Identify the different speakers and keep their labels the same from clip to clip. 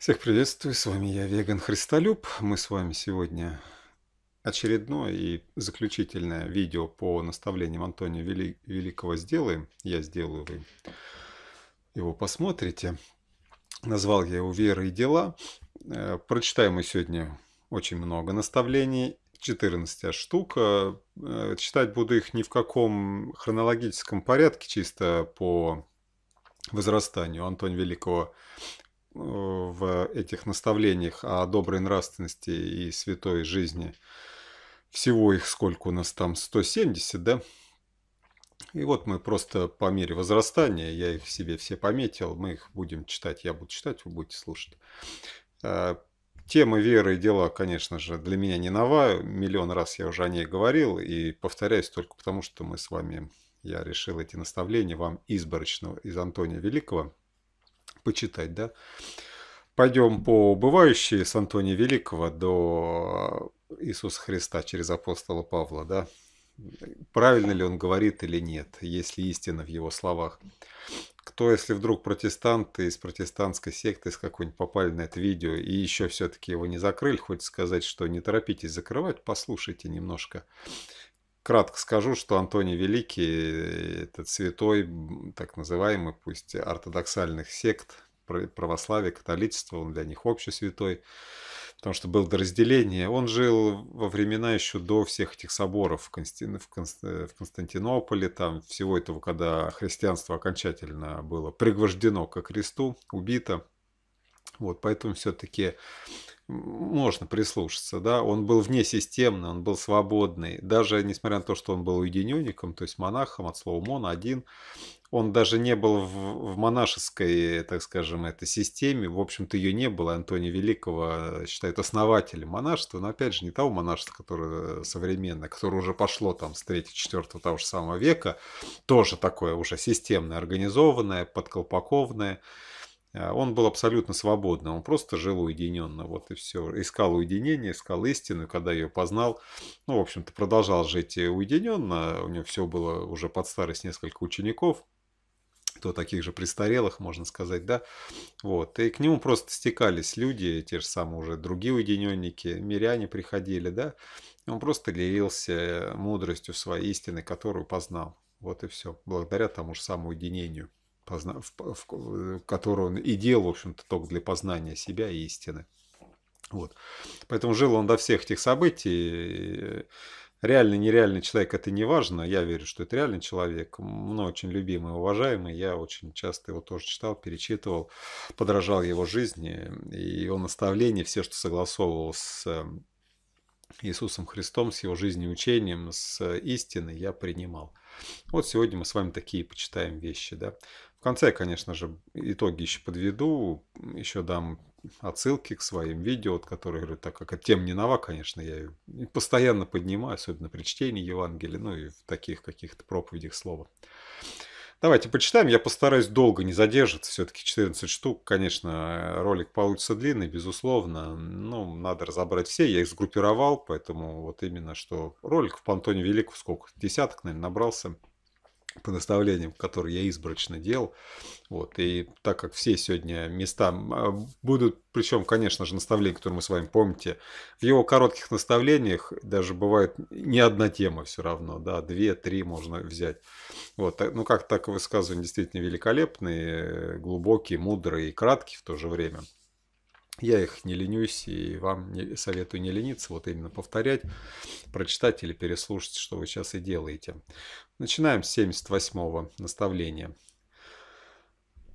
Speaker 1: Всех приветствую, с вами я, Веган Христолюб. Мы с вами сегодня очередное и заключительное видео по наставлениям Антония Вели... Великого сделаем. Я сделаю, вы его посмотрите. Назвал я его «Вера и дела». Э, прочитаем мы сегодня очень много наставлений, 14 штук. Э, читать буду их ни в каком хронологическом порядке, чисто по возрастанию Антония Великого в этих наставлениях о доброй нравственности и святой жизни. Всего их сколько у нас там? 170, да? И вот мы просто по мере возрастания, я их себе все пометил, мы их будем читать, я буду читать, вы будете слушать. А, тема веры и дела, конечно же, для меня не нова. Миллион раз я уже о ней говорил и повторяюсь только потому, что мы с вами, я решил эти наставления вам изборочно из Антония Великого почитать, да. Пойдем по убывающей с Антония Великого до Иисуса Христа через апостола Павла, да. Правильно ли он говорит или нет, есть ли истина в его словах. Кто, если вдруг протестанты из протестантской секты, из какой-нибудь попали на это видео и еще все-таки его не закрыли, хочется сказать, что не торопитесь закрывать, послушайте немножко. Кратко скажу, что Антоний Великий, этот святой, так называемый, пусть ортодоксальных сект, православия, католичества, он для них общий святой, потому что было разделение. Он жил во времена еще до всех этих соборов в, Конст... в Константинополе, там всего этого, когда христианство окончательно было пригвождено ко кресту, убито. Вот, поэтому все-таки можно прислушаться, да, он был вне системный, он был свободный, даже несмотря на то, что он был уединенником, то есть монахом от слова мон один, он даже не был в, в монашеской, так скажем, этой системе, в общем-то ее не было, Антония Великого считает основателем монашества, но опять же не того монашества, которое современное, которое уже пошло там с 3-4 того же самого века, тоже такое уже системное, организованное, подколпаковное, он был абсолютно свободным, он просто жил уединенно, вот и все. Искал уединение, искал истину, когда ее познал, ну, в общем-то, продолжал жить уединенно, у него все было уже под старость несколько учеников, то таких же престарелых, можно сказать, да, вот, и к нему просто стекались люди, те же самые уже другие уединенники, миряне приходили, да, он просто делился мудростью своей истины, которую познал, вот и все, благодаря тому же самому уединению который он и делал, в общем-то, только для познания себя и истины. Вот. Поэтому жил он до всех этих событий. Реальный, нереальный человек это не важно. Я верю, что это реальный человек. Мной очень любимый, уважаемый. Я очень часто его тоже читал, перечитывал, подражал его жизни. И его наставления, все, что согласовывал с Иисусом Христом, с его жизнью и учением, с истиной, я принимал. Вот сегодня мы с вами такие почитаем вещи. Да? В конце, конечно же, итоги еще подведу, еще дам отсылки к своим видео, которые, говорю, так как тем не нова, конечно, я ее постоянно поднимаю, особенно при чтении Евангелия, ну и в таких каких-то проповедях слова. Давайте почитаем. Я постараюсь долго не задерживаться. Все-таки 14 штук. Конечно, ролик получится длинный, безусловно. Ну, надо разобрать все. Я их сгруппировал, поэтому вот именно что роликов по Антоне Великому сколько? Десяток, наверное, набрался по наставлениям, которые я избрачно делал. Вот. И так как все сегодня места а, будут, причем, конечно же, наставления, которые мы с вами помните, в его коротких наставлениях даже бывает не одна тема все равно, да, две-три можно взять. Вот. Ну, как так высказывания действительно великолепные, глубокие, мудрые и краткие в то же время. Я их не ленюсь и вам не, советую не лениться, вот именно повторять, прочитать или переслушать, что вы сейчас и делаете. Начинаем с 78-го наставления.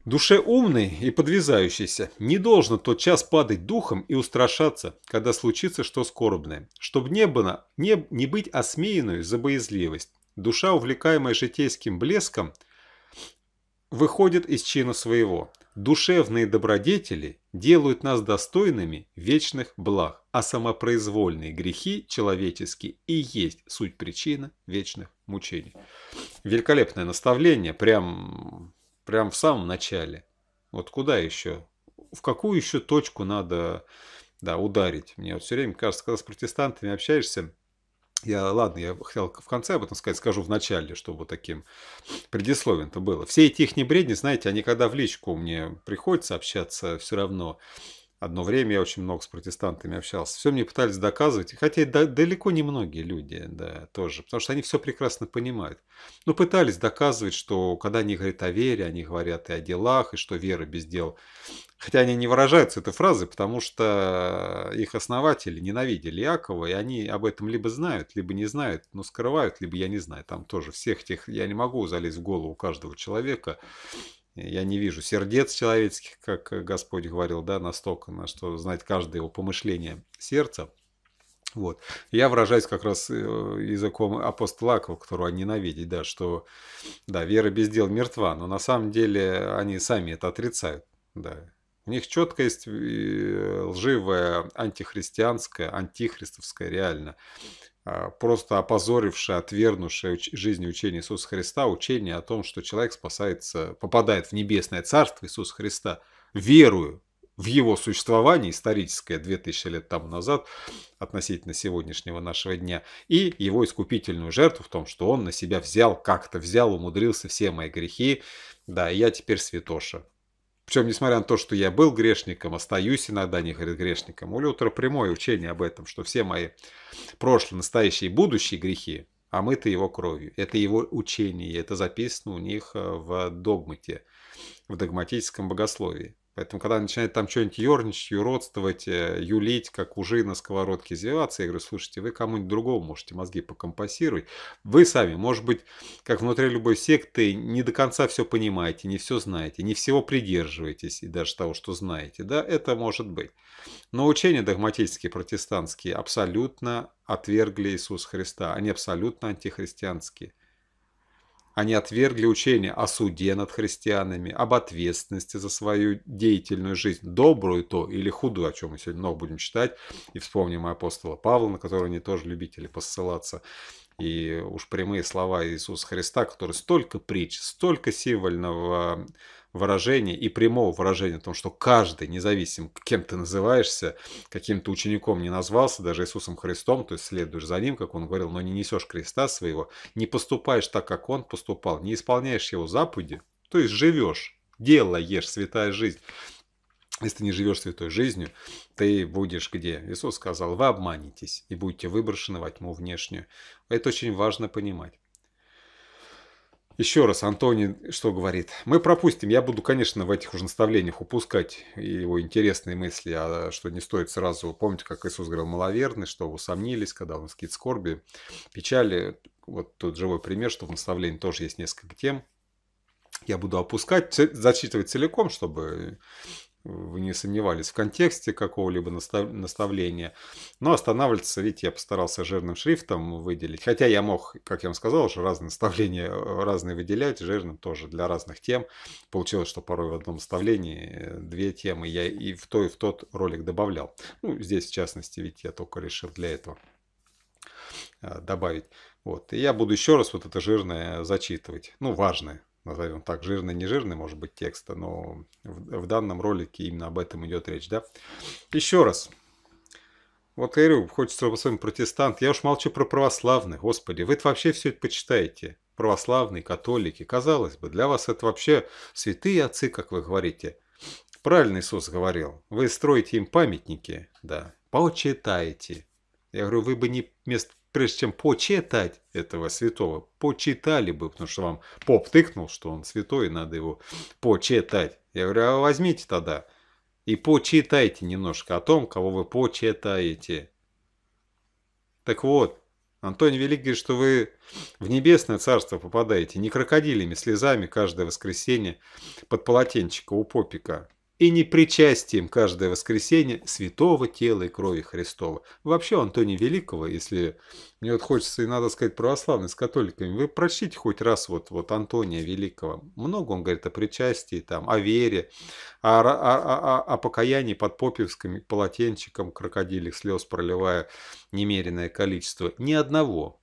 Speaker 1: Душе умной и подвязающейся не должно тот час падать духом и устрашаться, когда случится что скорбное, чтобы не, было, не, не быть осмеянную за боязливость. Душа, увлекаемая житейским блеском, выходит из чина своего – Душевные добродетели делают нас достойными вечных благ, а самопроизвольные грехи человеческие и есть суть причина вечных мучений. Великолепное наставление, прям, прям в самом начале. Вот куда еще? В какую еще точку надо да, ударить? Мне вот все время кажется, когда с протестантами общаешься, я, ладно, я хотел в конце об этом сказать, скажу в начале, чтобы таким предисловием-то было. Все эти их бредни, знаете, они когда в личку мне приходится общаться, все равно Одно время я очень много с протестантами общался. Все мне пытались доказывать, хотя и далеко не многие люди, да, тоже, потому что они все прекрасно понимают. Но пытались доказывать, что когда они говорят о вере, они говорят и о делах, и что вера без дел. Хотя они не выражаются этой фразой, потому что их основатели ненавидели Якова, и они об этом либо знают, либо не знают, но скрывают, либо я не знаю. Там тоже всех тех, я не могу залезть в голову каждого человека, я не вижу сердец человеческих, как Господь говорил, да, настолько, на что знать каждое его помышление сердца. Вот. Я выражаюсь как раз э, языком апостола Акова, которого ненавидеть, да, что да, вера без дел мертва, но на самом деле они сами это отрицают. Да. У них четко есть э, лживая антихристианская, антихристовская реально просто опозорившее, отвергнувшее жизнь учения Иисуса Христа, учение о том, что человек спасается, попадает в небесное царство Иисуса Христа, верую в его существование историческое 2000 лет тому назад относительно сегодняшнего нашего дня и его искупительную жертву в том, что он на себя взял, как-то взял, умудрился все мои грехи, да, и я теперь святоша. Причем, несмотря на то, что я был грешником, остаюсь иногда, не грешником, у Лютера прямое учение об этом, что все мои прошлые, настоящие и будущие грехи омыты его кровью. Это его учение, это записано у них э, в догмате, в догматическом богословии. Поэтому, когда начинает там что-нибудь ерничать, юродствовать, э, юлить, как ужи на сковородке извиваться, я говорю, слушайте, вы кому-нибудь другому можете мозги покомпасировать. Вы сами, может быть, как внутри любой секты, не до конца все понимаете, не все знаете, не всего придерживаетесь, и даже того, что знаете. Да, это может быть. Но учения догматические, протестантские, абсолютно отвергли Иисуса Христа. Они абсолютно антихристианские. Они отвергли учение о суде над христианами, об ответственности за свою деятельную жизнь, добрую то или худую, о чем мы сегодня много будем читать, и вспомним апостола Павла, на которого они тоже любители посылаться, и уж прямые слова Иисуса Христа, который столько притч, столько символьного выражения и прямого выражения о том, что каждый, независимо, кем ты называешься, каким то учеником не назвался, даже Иисусом Христом, то есть следуешь за ним, как он говорил, но не несешь креста своего, не поступаешь так, как он поступал, не исполняешь его заповеди, то есть живешь, делаешь святая жизнь. Если ты не живешь святой жизнью, ты будешь где? Иисус сказал, вы обманетесь и будете выброшены во тьму внешнюю. Это очень важно понимать. Еще раз, Антоний что говорит? Мы пропустим. Я буду, конечно, в этих уже наставлениях упускать его интересные мысли, а что не стоит сразу... Помните, как Иисус говорил, маловерный, что усомнились, когда он скид скорби, печали. Вот тут живой пример, что в наставлении тоже есть несколько тем. Я буду опускать, зачитывать целиком, чтобы вы не сомневались в контексте какого-либо наставления. Но останавливаться, видите, я постарался жирным шрифтом выделить. Хотя я мог, как я вам сказал, уже разные наставления э, разные выделять, жирным тоже для разных тем. Получилось, что порой в одном наставлении э, две темы я и в то, и в тот ролик добавлял. Ну, здесь, в частности, ведь я только решил для этого э, добавить. Вот. И я буду еще раз вот это жирное зачитывать. Ну, важное назовем так, жирный, не жирный, может быть, текста, но в, в данном ролике именно об этом идет речь, да. Еще раз. Вот говорю, хочется с вами протестант. Я уж молчу про православных. Господи, вы вообще все это почитаете. Православные, католики. Казалось бы, для вас это вообще святые отцы, как вы говорите. Правильно Иисус говорил. Вы строите им памятники, да. Почитайте. Я говорю, вы бы не вместо прежде чем почитать этого святого, почитали бы, потому что вам поп тыкнул, что он святой, и надо его почитать. Я говорю, а возьмите тогда и почитайте немножко о том, кого вы почитаете. Так вот, Антоний Великий что вы в небесное царство попадаете не крокодилями слезами каждое воскресенье под полотенчика у попика, и не причастием каждое воскресенье святого тела и крови Христова. Вообще Антония Великого, если мне вот хочется и надо сказать православный с католиками, вы прочтите хоть раз вот, вот Антония Великого. Много он говорит о причастии, там, о вере, о, о, о, о покаянии под попевским полотенчиком крокодилих слез проливая немеренное количество. Ни одного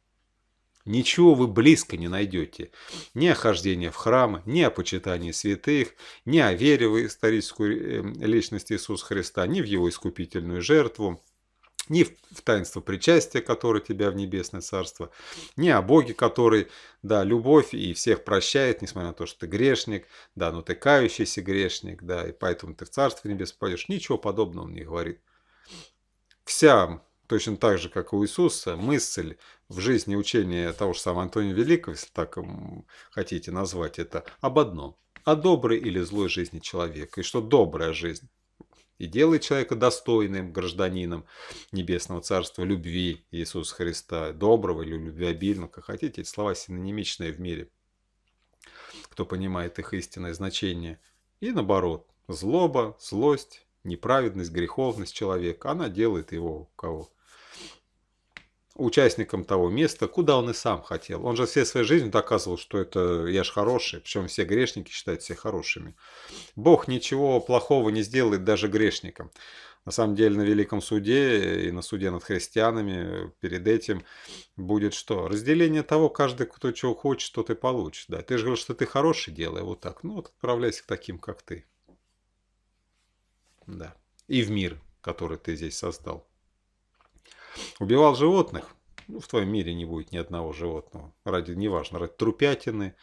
Speaker 1: Ничего вы близко не найдете. Ни о хождении в храмы, ни о почитании святых, ни о вере в историческую эм, личность Иисуса Христа, ни в его искупительную жертву, ни в таинство причастия, которое тебя в небесное царство, ни о Боге, который, да, любовь и всех прощает, несмотря на то, что ты грешник, да, но ты кающийся грешник, да, и поэтому ты в царство небес пойдешь. Ничего подобного он не говорит. Вся, точно так же, как у Иисуса, мысль в жизни учения того же самого Антония Великого, если так хотите назвать это, об одном. О доброй или злой жизни человека. И что добрая жизнь и делает человека достойным гражданином Небесного Царства, любви Иисуса Христа, доброго или любвеобильного, как хотите, эти слова синонимичные в мире, кто понимает их истинное значение. И наоборот, злоба, злость, неправедность, греховность человека, она делает его кого? Участником того места, куда он и сам хотел. Он же всей своей жизнью доказывал, что это я ж хороший, причем все грешники считают себя хорошими. Бог ничего плохого не сделает даже грешникам. На самом деле на Великом Суде и на суде над христианами перед этим будет что? Разделение того, каждый, кто чего хочет, что ты получишь. Да. Ты же говоришь, что ты хороший, делай вот так. Ну вот отправляйся к таким, как ты. Да. И в мир, который ты здесь создал. Убивал животных. Ну, в твоем мире не будет ни одного животного. Ради, неважно, ради трупятины,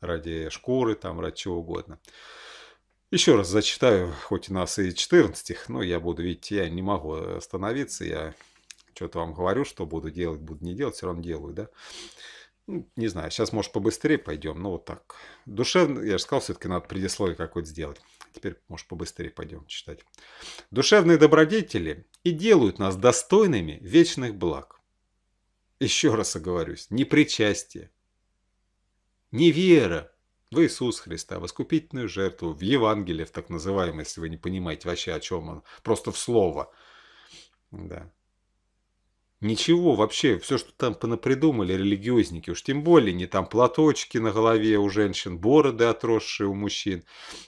Speaker 1: ради шкуры, там, ради чего угодно. Еще раз зачитаю, хоть у нас и 14, но я буду, видите, я не могу остановиться, я что-то вам говорю, что буду делать, буду не делать, все равно делаю, да. Ну, не знаю, сейчас, может, побыстрее пойдем, но вот так. Душевно, я же сказал, все-таки надо предисловие какое-то сделать. Теперь, может, побыстрее пойдем читать. Душевные добродетели и делают нас достойными вечных благ. Еще раз оговорюсь, не причастие, не вера в Иисус Христа, в искупительную жертву, в Евангелие, в так называемое, если вы не понимаете вообще о чем он, просто в слово. Да. Ничего вообще, все, что там понапридумали религиозники, уж тем более не там платочки на голове у женщин, бороды отросшие у мужчин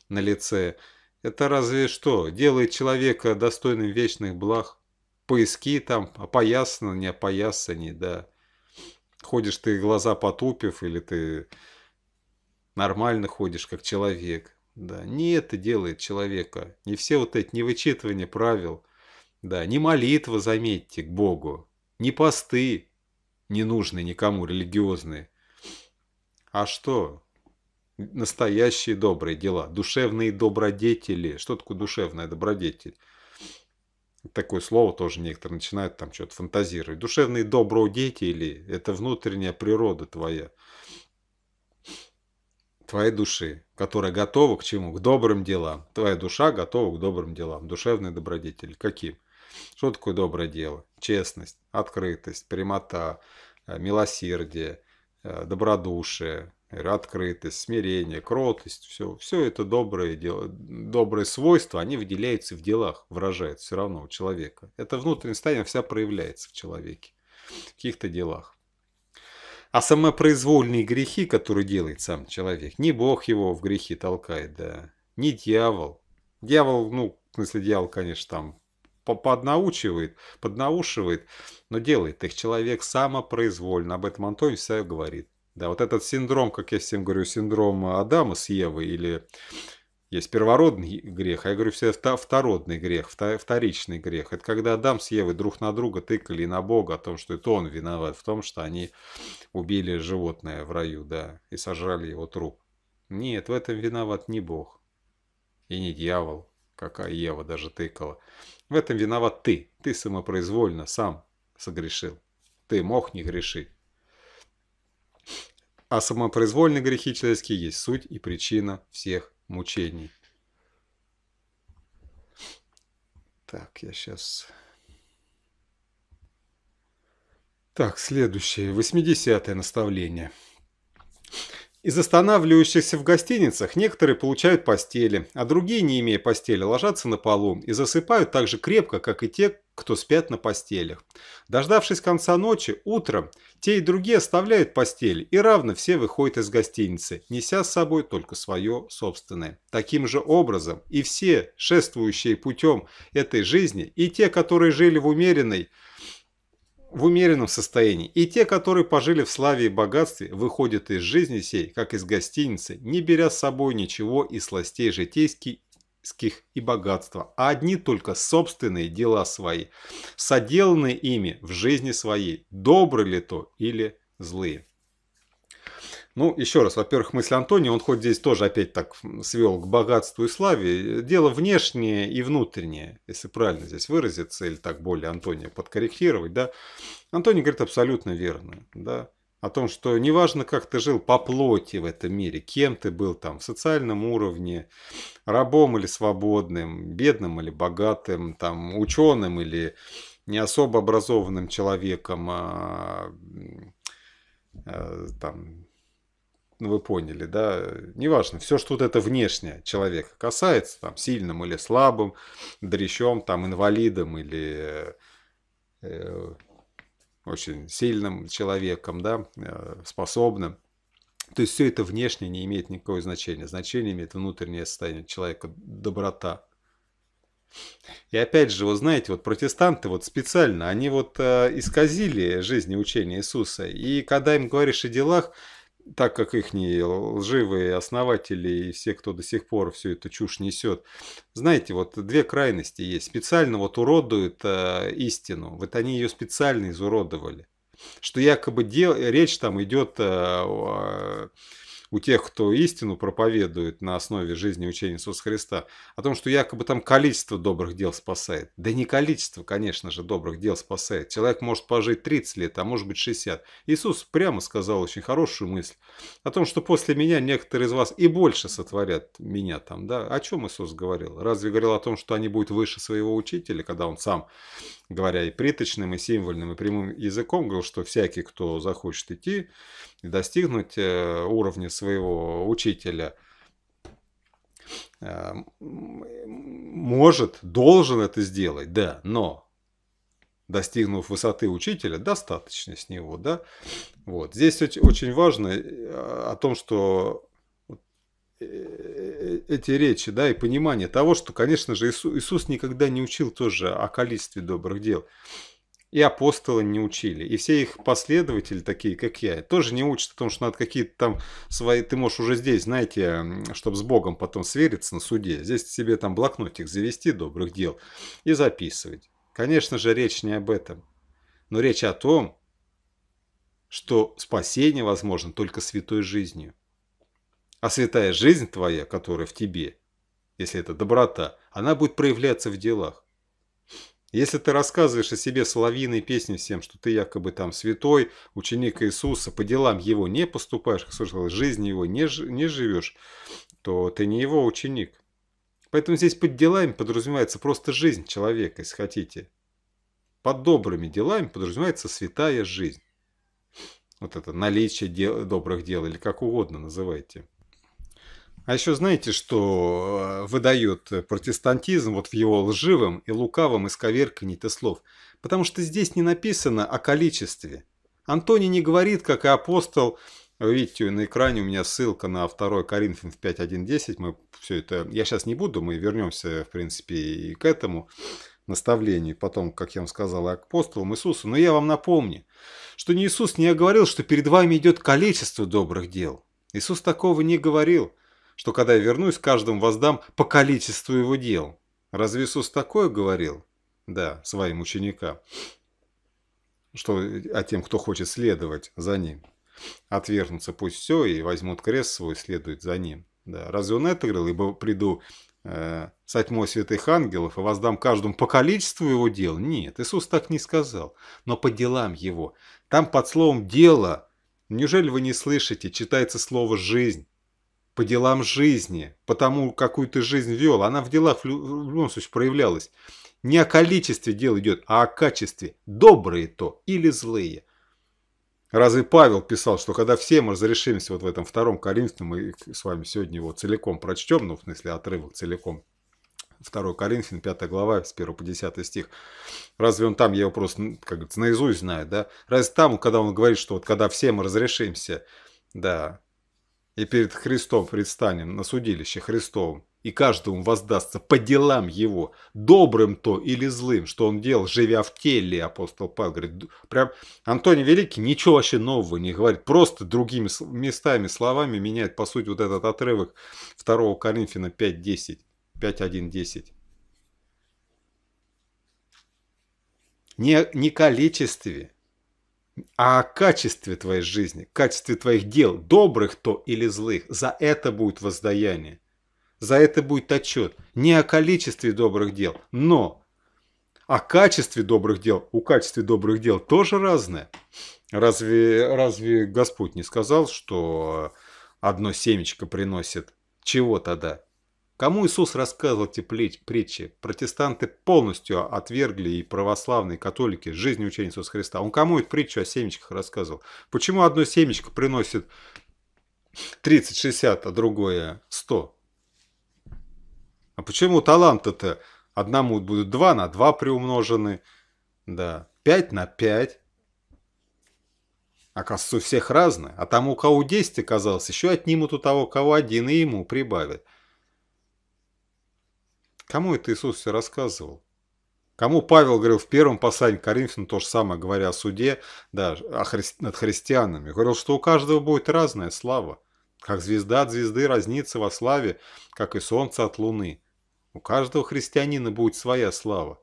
Speaker 1: на лице. Это разве что делает человека достойным вечных благ. Поиски там, опоясаны, не опоясаны, да. Ходишь ты глаза потупив, или ты нормально ходишь, как человек. Да, не это делает человека. Не все вот эти, не вычитывание правил. Да, не молитва, заметьте, к Богу не посты не нужны никому религиозные. А что? Настоящие добрые дела, душевные добродетели. Что такое душевная добродетель? Такое слово тоже некоторые начинают там что-то фантазировать. Душевные добродетели – это внутренняя природа твоя. Твоей души, которая готова к чему? К добрым делам. Твоя душа готова к добрым делам. Душевные добродетели. Каким? Что такое доброе дело? Честность, открытость, прямота, э, милосердие, э, добродушие, открытость, смирение, кротость, все, все это добрые, дела, добрые свойства, они выделяются в делах, выражаются все равно у человека. Это внутреннее состояние вся проявляется в человеке, в каких-то делах. А самопроизвольные грехи, которые делает сам человек, не Бог его в грехи толкает, да, не дьявол. Дьявол, ну, в смысле дьявол, конечно, там поднаучивает, поднаушивает, но делает их человек самопроизвольно. Об этом Антоний всегда говорит. Да, вот этот синдром, как я всем говорю, синдром Адама с Евой, или есть первородный грех, а я говорю всегда втородный грех, вторичный грех. Это когда Адам с Евой друг на друга тыкали на Бога о том, что это он виноват в том, что они убили животное в раю, да, и сожрали его труп. Нет, в этом виноват не Бог и не дьявол, какая Ева даже тыкала. В этом виноват ты. Ты самопроизвольно сам согрешил. Ты мог не грешить. А самопроизвольные грехи человеческие есть суть и причина всех мучений. Так, я сейчас... Так, следующее. 80 наставление. Из останавливающихся в гостиницах некоторые получают постели, а другие, не имея постели, ложатся на полу и засыпают так же крепко, как и те, кто спят на постелях. Дождавшись конца ночи, утром те и другие оставляют постель, и равно все выходят из гостиницы, неся с собой только свое собственное. Таким же образом и все, шествующие путем этой жизни, и те, которые жили в умеренной, в умеренном состоянии, и те, которые пожили в славе и богатстве, выходят из жизни сей, как из гостиницы, не беря с собой ничего из сластей житейских и богатства, а одни только собственные дела свои, соделанные ими в жизни своей, добры ли то или злые. Ну, еще раз, во-первых, мысль Антония, он хоть здесь тоже опять так свел к богатству и славе. Дело внешнее и внутреннее, если правильно здесь выразиться, или так более Антония подкорректировать, да. Антоний говорит абсолютно верно, да. О том, что неважно, как ты жил по плоти в этом мире, кем ты был там, в социальном уровне, рабом или свободным, бедным или богатым, там, ученым или не особо образованным человеком, а, а, там, ну вы поняли, да, неважно, все, что вот это внешнее человека касается, там, сильным или слабым, дрещом, там, инвалидом или э, очень сильным человеком, да, э, способным. То есть все это внешнее не имеет никакого значения. Значение имеет внутреннее состояние человека, доброта. И опять же, вы знаете, вот протестанты вот специально, они вот э, исказили жизнь и учение Иисуса. И когда им говоришь о делах, так как их лживые основатели и все, кто до сих пор всю эту чушь несет, знаете, вот две крайности есть. Специально вот уродуют э, истину. Вот они ее специально изуродовали. Что якобы дел, речь там идет э, у тех, кто истину проповедует на основе жизни и учения Иисуса Христа, о том, что якобы там количество добрых дел спасает. Да не количество, конечно же, добрых дел спасает. Человек может пожить 30 лет, а может быть 60. Иисус прямо сказал очень хорошую мысль о том, что после меня некоторые из вас и больше сотворят меня там. Да? О чем Иисус говорил? Разве говорил о том, что они будут выше своего учителя, когда он сам говоря и приточным, и символьным, и прямым языком, говорил, что всякий, кто захочет идти и достигнуть э, уровня своего учителя, э, может, должен это сделать, да, но достигнув высоты учителя, достаточно с него, да. Вот. Здесь очень важно э, о том, что эти речи, да, и понимание того, что, конечно же, Иисус, Иисус никогда не учил тоже о количестве добрых дел. И апостолы не учили. И все их последователи, такие как я, тоже не учат о том, что надо какие-то там свои... Ты можешь уже здесь, знаете, чтобы с Богом потом свериться на суде, здесь себе там блокнотик завести добрых дел и записывать. Конечно же, речь не об этом. Но речь о том, что спасение возможно только святой жизнью. А святая жизнь твоя, которая в тебе, если это доброта, она будет проявляться в делах. Если ты рассказываешь о себе соловьиной песни всем, что ты якобы там святой, ученик Иисуса, по делам его не поступаешь, как сказал, жизнь его не, не живешь, то ты не его ученик. Поэтому здесь под делами подразумевается просто жизнь человека, если хотите. Под добрыми делами подразумевается святая жизнь. Вот это наличие дел, добрых дел или как угодно называйте. А еще знаете, что э, выдает протестантизм вот в его лживом и лукавом исковеркании слов? Потому что здесь не написано о количестве. Антоний не говорит, как и апостол, видите, на экране у меня ссылка на 2 Коринфян в 5.1.10. Мы все это, я сейчас не буду, мы вернемся, в принципе, и к этому наставлению, потом, как я вам сказал, и к апостолам Иисуса. Но я вам напомню, что не Иисус не говорил, что перед вами идет количество добрых дел. Иисус такого не говорил что когда я вернусь, каждому воздам по количеству его дел. Разве Иисус такое говорил? Да, своим ученикам. Что о тем, кто хочет следовать за ним. Отвергнуться пусть все и возьмут крест свой, следуют за ним. Да. Разве он это говорил? Ибо приду э, с тьмой святых ангелов и воздам каждому по количеству его дел? Нет, Иисус так не сказал, но по делам его. Там под словом «дело» Неужели вы не слышите? Читается слово «жизнь» по делам жизни, по тому, какую ты жизнь вел. Она в делах в любом случае проявлялась. Не о количестве дел идет, а о качестве. Добрые то или злые. Разве Павел писал, что когда все мы разрешимся вот в этом втором Коринфянам, мы с вами сегодня его целиком прочтем, ну, в смысле, отрывок целиком, 2 Коринфян, 5 глава, с 1 по 10 стих. Разве он там, я его просто, как говорится, наизусть знаю, да? Разве там, когда он говорит, что вот когда все мы разрешимся, да, и перед Христом предстанем на судилище Христовом, и каждому воздастся по делам его, добрым то или злым, что он делал, живя в теле, апостол Павел говорит. Прям Антоний Великий ничего вообще нового не говорит, просто другими местами, словами меняет, по сути, вот этот отрывок 2 Коринфяна 5.10. 5.1.10. Не, не количестве, а о качестве твоей жизни, качестве твоих дел, добрых то или злых. За это будет воздаяние. За это будет отчет. Не о количестве добрых дел, но о качестве добрых дел. У качестве добрых дел тоже разное. Разве, разве Господь не сказал, что одно семечко приносит чего тогда? Кому Иисус рассказывал эти притчи? Протестанты полностью отвергли и православные, и католики, жизнь учения Иисуса Христа. Он кому эту притчу о семечках рассказывал? Почему одно семечко приносит 30-60, а другое 100? А почему таланты-то одному будут 2 на 2 приумножены, да, 5 на 5? Оказывается, у всех разное. А там у кого 10 оказалось, еще отнимут у того, кого один, и ему прибавят. Кому это Иисус все рассказывал? Кому Павел говорил в первом послании к Коринфянам то же самое, говоря о суде, да, о хри... над христианами. Говорил, что у каждого будет разная слава. Как звезда от звезды разнится во славе, как и солнце от луны. У каждого христианина будет своя слава.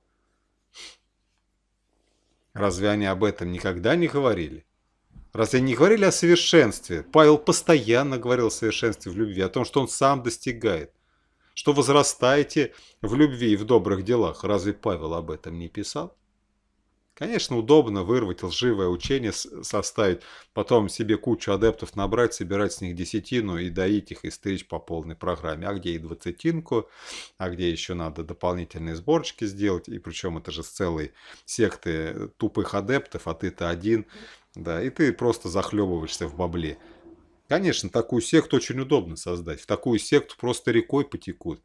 Speaker 1: Разве они об этом никогда не говорили? Разве не говорили о совершенстве? Павел постоянно говорил о совершенстве в любви, о том, что он сам достигает. Что возрастаете в любви и в добрых делах. Разве Павел об этом не писал? Конечно, удобно вырвать лживое учение, составить, потом себе кучу адептов набрать, собирать с них десятину и доить их и стричь по полной программе. А где и двадцатинку, а где еще надо дополнительные сборочки сделать. И причем это же с целой секты тупых адептов, а ты-то один. Да, и ты просто захлебываешься в бабле. Конечно, такую секту очень удобно создать. В такую секту просто рекой потекут.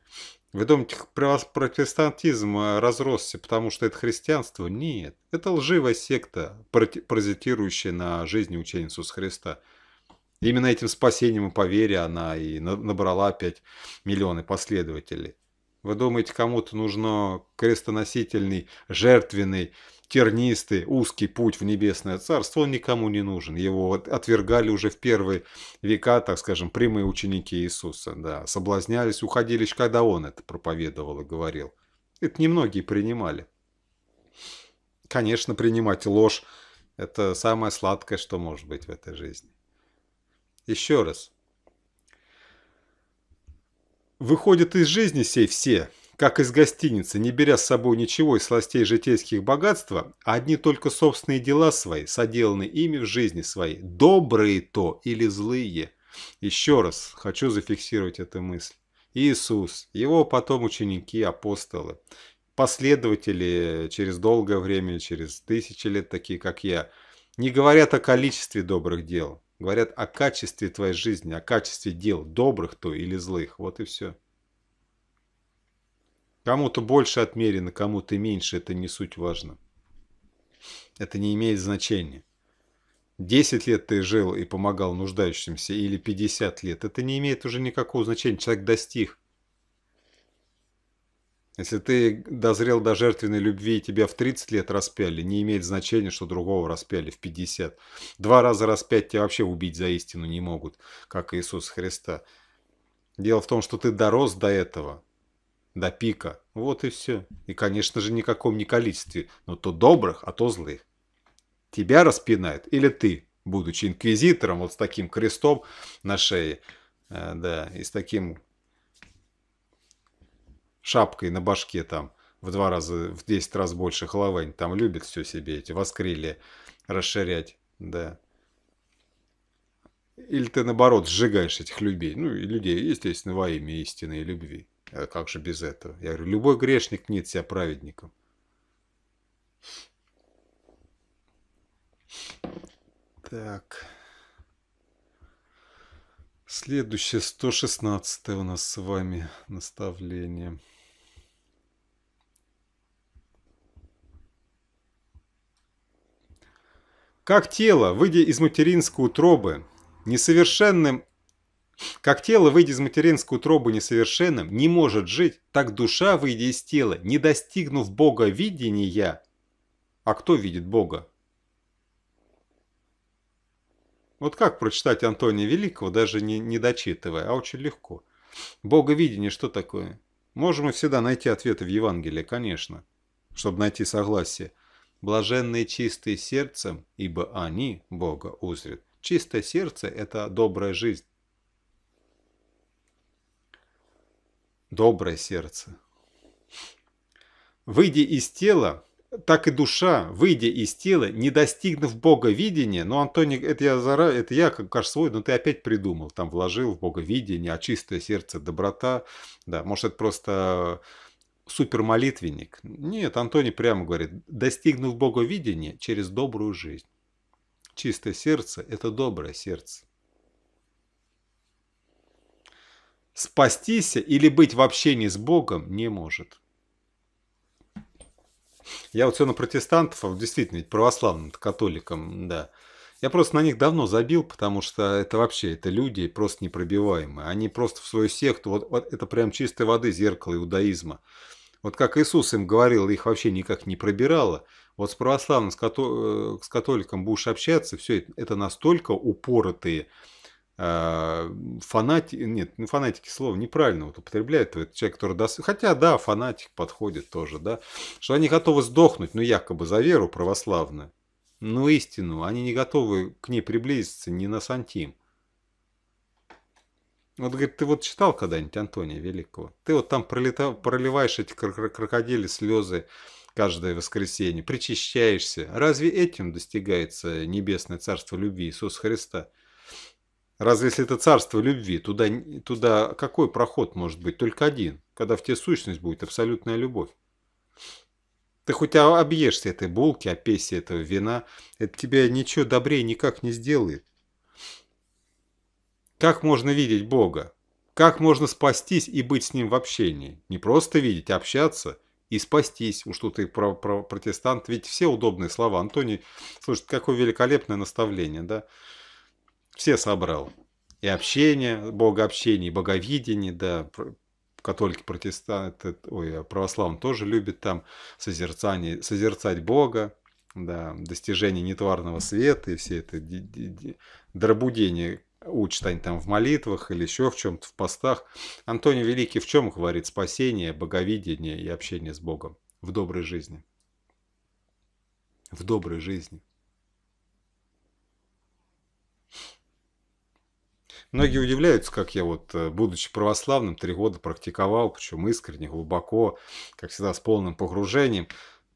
Speaker 1: Вы думаете, протестантизм э, разросся, потому что это христианство? Нет. Это лживая секта, паразитирующая на жизни учения Иисуса Христа. Именно этим спасением и по вере она и набрала опять миллионы последователей. Вы думаете, кому-то нужно крестоносительный, жертвенный, тернистый, узкий путь в небесное царство, он никому не нужен. Его отвергали уже в первые века, так скажем, прямые ученики Иисуса. Да, соблазнялись, уходили, когда он это проповедовал и говорил. Это немногие принимали. Конечно, принимать ложь – это самое сладкое, что может быть в этой жизни. Еще раз. Выходят из жизни сей все – как из гостиницы, не беря с собой ничего из сластей житейских богатства, а одни только собственные дела свои, соделанные ими в жизни своей, добрые то или злые. Еще раз хочу зафиксировать эту мысль. Иисус, его потом ученики, апостолы, последователи через долгое время, через тысячи лет, такие как я, не говорят о количестве добрых дел, говорят о качестве твоей жизни, о качестве дел, добрых то или злых. Вот и все. Кому-то больше отмерено, кому-то меньше, это не суть важно. Это не имеет значения. 10 лет ты жил и помогал нуждающимся, или 50 лет, это не имеет уже никакого значения. Человек достиг. Если ты дозрел до жертвенной любви и тебя в 30 лет распяли, не имеет значения, что другого распяли в 50. Два раза распять тебя вообще убить за истину не могут, как Иисус Христа. Дело в том, что ты дорос до этого, до пика. Вот и все. И, конечно же, никаком не количестве, но то добрых, а то злых. Тебя распинают или ты, будучи инквизитором, вот с таким крестом на шее, э, да, и с таким шапкой на башке там, в два раза, в 10 раз больше головань, там любят все себе эти воскрылья расширять, да. Или ты, наоборот, сжигаешь этих людей, ну, и людей, естественно, во имя истинной любви. А как же без этого? Я говорю, любой грешник нет себя праведником. Так. Следующее, 116 у нас с вами наставление. Как тело, выйдя из материнской утробы, несовершенным как тело, выйдя из материнской утробы несовершенным, не может жить, так душа, выйдя из тела, не достигнув Бога видения, а кто видит Бога? Вот как прочитать Антония Великого, даже не, не дочитывая, а очень легко. Боговидение что такое? Можем мы всегда найти ответы в Евангелии, конечно, чтобы найти согласие. Блаженные чистые сердцем, ибо они Бога узрят. Чистое сердце – это добрая жизнь. Доброе сердце. Выйдя из тела, так и душа, выйдя из тела, не достигнув Бога видения, ну, Антоний, это я, зара... это я как кажется, свой, но ты опять придумал, там вложил в Бога видение, а чистое сердце, доброта, да, может, это просто супермолитвенник. Нет, Антоний прямо говорит, достигнув Бога видения через добрую жизнь. Чистое сердце – это доброе сердце. Спастись или быть в общении с Богом не может. Я вот все на протестантов, а действительно, ведь православным, католикам, да. Я просто на них давно забил, потому что это вообще, это люди просто непробиваемые. Они просто в свою секту, вот, вот это прям чистой воды зеркало иудаизма. Вот как Иисус им говорил, их вообще никак не пробирало. Вот с православным, с, э, католиком будешь общаться, все это настолько упоротые, фанатики, нет, ну фанатики слово неправильно вот употребляют, это человек, который даст, хотя да, фанатик подходит тоже, да, что они готовы сдохнуть, ну якобы за веру православную, но истину, они не готовы к ней приблизиться ни на сантим. Вот, говорит, ты вот читал когда-нибудь Антония Великого? Ты вот там пролетал, проливаешь эти крокодили слезы каждое воскресенье, причащаешься. Разве этим достигается небесное царство любви Иисуса Христа? Разве если это царство любви, туда, туда какой проход может быть? Только один, когда в тебе сущность будет абсолютная любовь. Ты хоть объешься этой булки, опейся этого вина, это тебя ничего добрее никак не сделает. Как можно видеть Бога? Как можно спастись и быть с Ним в общении? Не просто видеть, а общаться и спастись. Уж тут и про, про протестант. Ведь все удобные слова. Антоний, слушай, какое великолепное наставление, да? Все собрал. И общение, богообщение, и боговидение, да, католики, протестанты, ой, а православные тоже любят там созерцание, созерцать Бога, да, достижение нетварного света и все это дробудение учат они там в молитвах или еще в чем-то, в постах. Антоний Великий в чем говорит? Спасение, боговидение и общение с Богом в доброй жизни. В доброй жизни. Многие удивляются, как я вот, э, будучи православным, три года практиковал, причем искренне, глубоко, как всегда, с полным погружением.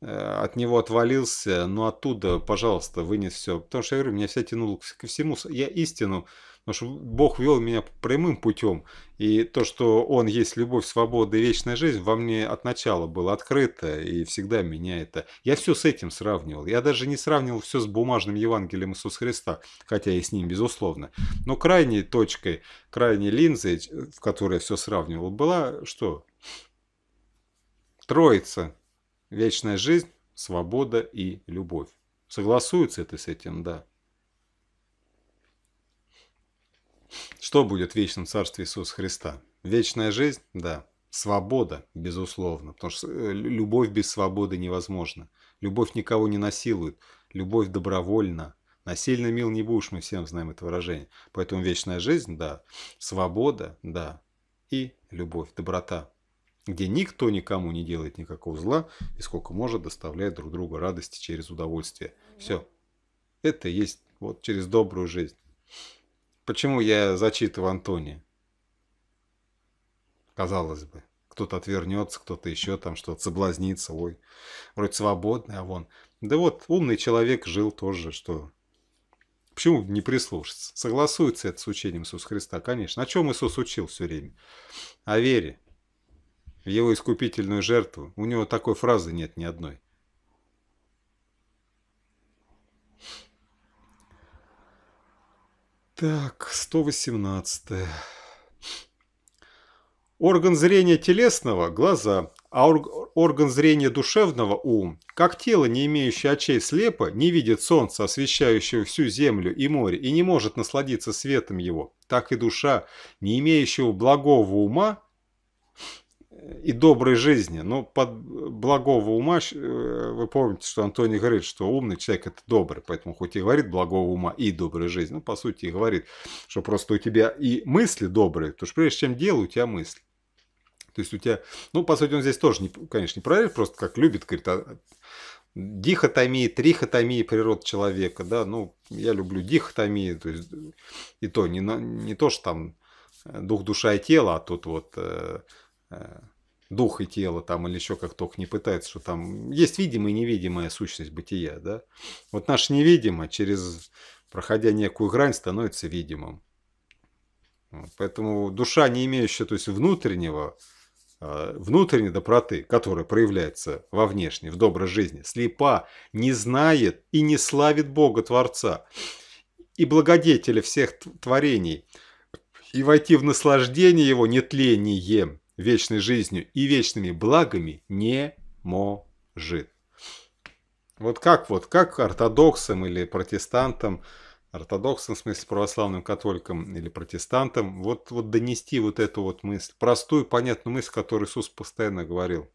Speaker 1: Э, от него отвалился, но оттуда, пожалуйста, вынес все. Потому что я говорю, меня вся тянуло ко всему. Я истину Потому что Бог вел меня прямым путем. И то, что Он есть любовь, свобода и вечная жизнь, во мне от начала было открыто. И всегда меня это... Я все с этим сравнивал. Я даже не сравнивал все с бумажным Евангелием Иисуса Христа. Хотя и с ним, безусловно. Но крайней точкой, крайней линзой, в которой я все сравнивал, была что? Троица. Вечная жизнь, свобода и любовь. Согласуется это с этим, да. Что будет в вечном царстве Иисуса Христа? Вечная жизнь? Да. Свобода? Безусловно. Потому что э, любовь без свободы невозможна. Любовь никого не насилует. Любовь добровольна. Насильно мил не будешь, мы всем знаем это выражение. Поэтому вечная жизнь, да. Свобода, да. И любовь, доброта. Где никто никому не делает никакого зла и сколько может доставляет друг другу радости через удовольствие. Все. Это есть вот через добрую жизнь. Почему я зачитываю Антония? Казалось бы, кто-то отвернется, кто-то еще там что-то соблазнится, ой, вроде свободный, а вон. Да вот, умный человек жил тоже, что... Почему не прислушаться? Согласуется это с учением Иисуса Христа, конечно. О чем Иисус учил все время? О вере. В его искупительную жертву. У него такой фразы нет ни одной. Так, 118. Орган зрения телесного – глаза, а орган зрения душевного – ум. Как тело, не имеющее очей слепо, не видит солнца, освещающего всю землю и море, и не может насладиться светом его, так и душа, не имеющего благого ума, и доброй жизни. Но под благого ума, э, вы помните, что Антоний говорит, что умный человек это добрый, поэтому хоть и говорит благого ума и доброй жизни, ну, по сути, и говорит, что просто у тебя и мысли добрые, потому что прежде чем дело, у тебя мысли. То есть у тебя, ну, по сути, он здесь тоже, не, конечно, не проверяет, просто как любит, говорит, а, дихотомии, трихотомии природы человека, да, ну, я люблю дихотомии, то есть и то, не, не то, что там дух, душа и тело, а тут вот э, э, дух и тело там или еще как только не пытается, что там есть видимая и невидимая сущность бытия, да. Вот наш невидимое через, проходя некую грань, становится видимым. Поэтому душа, не имеющая, то есть внутреннего, э, внутренней доброты, которая проявляется во внешней, в доброй жизни, слепа, не знает и не славит Бога Творца и благодетеля всех творений, и войти в наслаждение его нетлением, вечной жизнью и вечными благами не может. Вот как вот, как ортодоксам или протестантам, ортодоксам, в смысле православным католикам или протестантам, вот, вот донести вот эту вот мысль, простую, понятную мысль, которую Иисус постоянно говорил.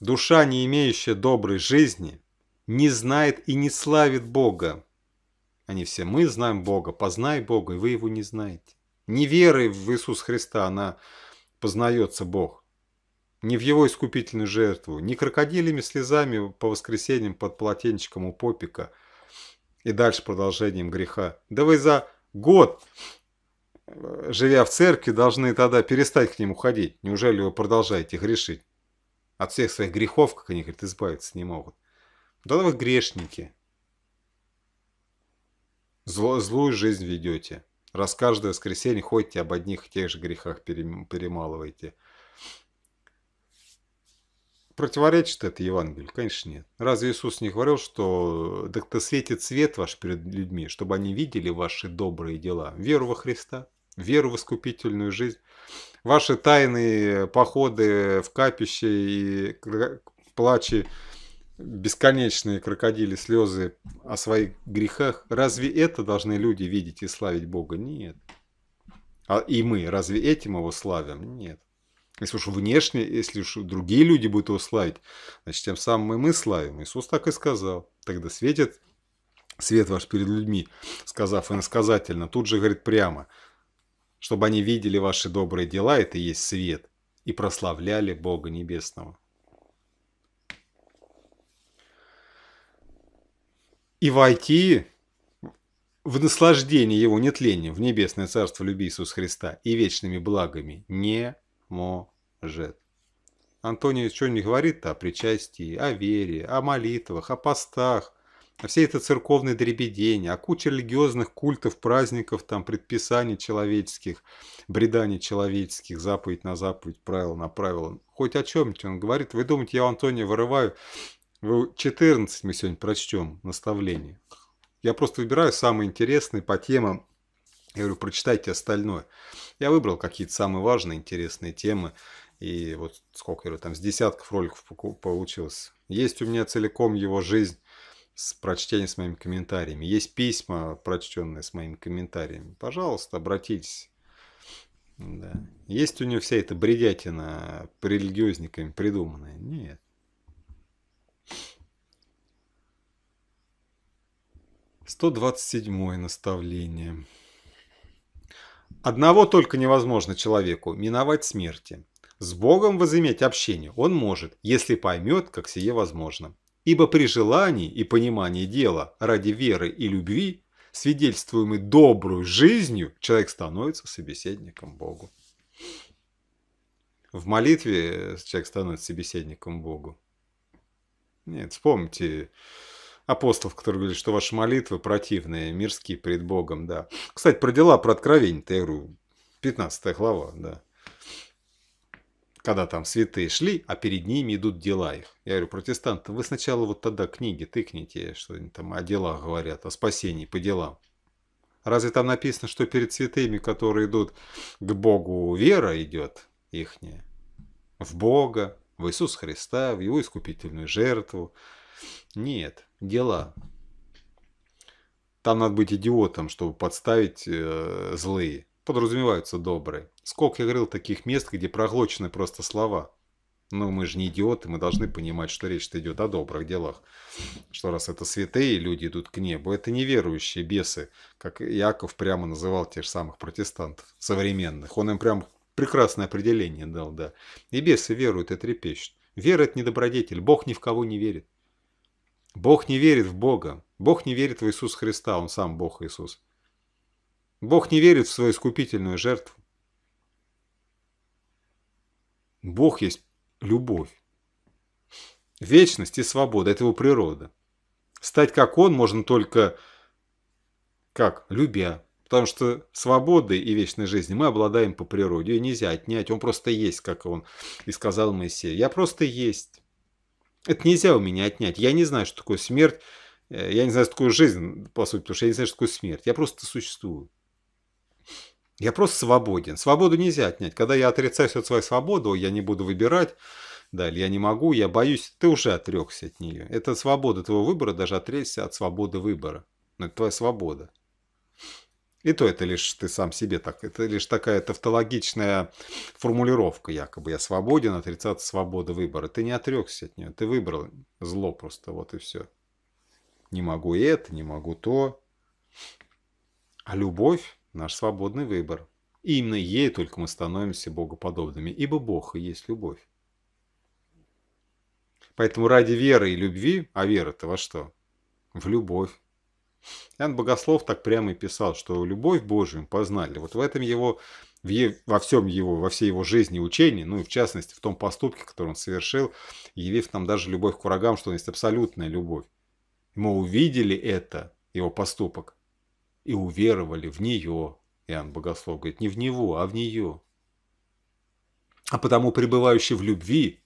Speaker 1: Душа, не имеющая доброй жизни, не знает и не славит Бога. Они все, мы знаем Бога, познай Бога, и вы его не знаете. Не верой в Иисус Христа она познается Бог. Не в его искупительную жертву, не крокодилями слезами по воскресеньям под полотенчиком у попика и дальше продолжением греха. Да вы за год, живя в церкви, должны тогда перестать к нему ходить. Неужели вы продолжаете грешить? От всех своих грехов, как они говорят, избавиться не могут. Да вы грешники. Зло, злую жизнь ведете. Раз каждое воскресенье ходите об одних и тех же грехах перемалываете. Противоречит это Евангелию? Конечно, нет. Разве Иисус не говорил, что да то светит свет ваш перед людьми, чтобы они видели ваши добрые дела? Веру во Христа, веру в искупительную жизнь, ваши тайные походы в капище и плачи бесконечные крокодили слезы о своих грехах, разве это должны люди видеть и славить Бога? Нет. А и мы, разве этим его славим? Нет. Если уж внешне, если уж другие люди будут его славить, значит, тем самым и мы славим. Иисус так и сказал. Тогда светит свет ваш перед людьми, сказав иносказательно, тут же говорит прямо, чтобы они видели ваши добрые дела, это и есть свет, и прославляли Бога Небесного. И войти в наслаждение его нетлением в небесное царство любви Иисуса Христа и вечными благами не может. Антоний что не говорит о причастии, о вере, о молитвах, о постах, о всей этой церковной дребедени, о куче религиозных культов, праздников, там, предписаний человеческих, бреданий человеческих, заповедь на заповедь, правило на правило. Хоть о чем-нибудь он говорит. Вы думаете, я у Антония вырываю 14 мы сегодня прочтем наставление. Я просто выбираю самые интересные по темам. Я говорю, прочитайте остальное. Я выбрал какие-то самые важные, интересные темы. И вот сколько, я говорю, там с десятков роликов получилось. Есть у меня целиком его жизнь с прочтением с моими комментариями. Есть письма, прочтенные с моими комментариями. Пожалуйста, обратитесь. Да. Есть у него вся эта бредятина религиозниками придуманная? Нет. 127 наставление. Одного только невозможно человеку – миновать смерти. С Богом возыметь общение он может, если поймет, как сие возможно. Ибо при желании и понимании дела ради веры и любви, свидетельствуемой добрую жизнью, человек становится собеседником Богу. В молитве человек становится собеседником Богу. Нет, вспомните апостолов, которые говорили, что ваши молитвы противные, мирские пред Богом, да. Кстати, про дела, про откровение-то, я говорю, 15 глава, да. Когда там святые шли, а перед ними идут дела их. Я говорю, протестанты, вы сначала вот тогда книги тыкните, что они там о делах говорят, о спасении по делам. Разве там написано, что перед святыми, которые идут к Богу, вера идет ихняя? В Бога, в Иисуса Христа, в Его искупительную жертву. Нет дела. Там надо быть идиотом, чтобы подставить э, злые. Подразумеваются добрые. Сколько я говорил таких мест, где проглочены просто слова. Но мы же не идиоты, мы должны понимать, что речь идет о добрых делах. Что раз это святые люди идут к небу, это неверующие бесы, как Яков прямо называл тех же самых протестантов современных. Он им прям прекрасное определение дал, да. И бесы веруют и трепещут. Вера – это не добродетель. Бог ни в кого не верит. Бог не верит в Бога. Бог не верит в Иисуса Христа. Он сам Бог Иисус. Бог не верит в свою искупительную жертву. Бог есть любовь. Вечность и свобода – это его природа. Стать как он можно только как? Любя. Потому что свободой и вечной жизни мы обладаем по природе. Ее нельзя отнять. Он просто есть, как он и сказал Моисею. Я просто есть. Это нельзя у меня отнять. Я не знаю, что такое смерть. Э, я не знаю, что такое жизнь, по сути, потому что я не знаю, что такое смерть. Я просто существую. Я просто свободен. Свободу нельзя отнять. Когда я отрицаю всю свою свободу, я не буду выбирать, да, или я не могу, я боюсь, ты уже отрекся от нее. Это свобода твоего выбора, даже отречься от свободы выбора. Но это твоя свобода. И то это лишь ты сам себе так. Это лишь такая тавтологичная формулировка якобы. Я свободен, отрицаться свобода выбора. Ты не отрекся от нее. Ты выбрал зло просто. Вот и все. Не могу это, не могу то. А любовь – наш свободный выбор. И именно ей только мы становимся богоподобными. Ибо Бог и есть любовь. Поэтому ради веры и любви, а вера-то во что? В любовь. Иоанн Богослов так прямо и писал, что любовь Божию познали. Вот в этом его, во всем его, во всей его жизни учении, ну и в частности в том поступке, который он совершил, явив нам даже любовь к врагам, что он есть абсолютная любовь. Мы увидели это, его поступок, и уверовали в нее. Иоанн Богослов говорит, не в него, а в нее. А потому пребывающий в любви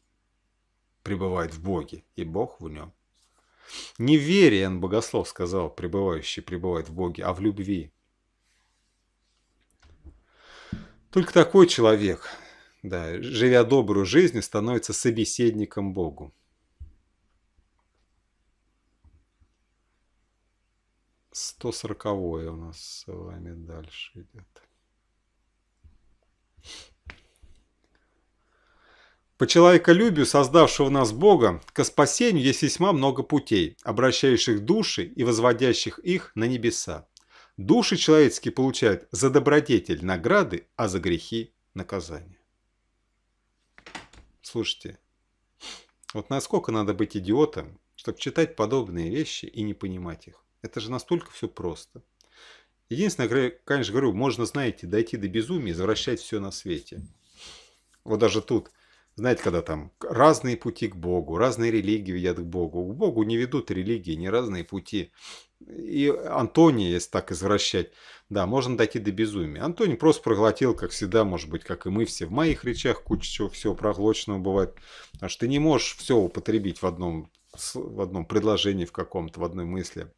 Speaker 1: пребывает в Боге, и Бог в нем. Не Иоанн Богослов сказал, пребывающий пребывает в Боге, а в любви. Только такой человек, да, живя добрую жизнь, становится собеседником Богу. Сто сороковое у нас с вами дальше идет. По человеколюбию, создавшего нас Бога, к спасению есть весьма много путей, обращающих души и возводящих их на небеса. Души человеческие получают за добродетель награды, а за грехи наказание. Слушайте, вот насколько надо быть идиотом, чтобы читать подобные вещи и не понимать их. Это же настолько все просто. Единственное, конечно, говорю, можно, знаете, дойти до безумия, извращать все на свете. Вот даже тут – знаете, когда там разные пути к Богу, разные религии ведут к Богу. К Богу не ведут религии, не разные пути. И Антоний, если так извращать, да, можно дойти до безумия. Антоний просто проглотил, как всегда, может быть, как и мы все. В моих речах куча чего всего проглоченного бывает. Потому что ты не можешь все употребить в одном, в одном предложении, в каком-то, в одной мысли.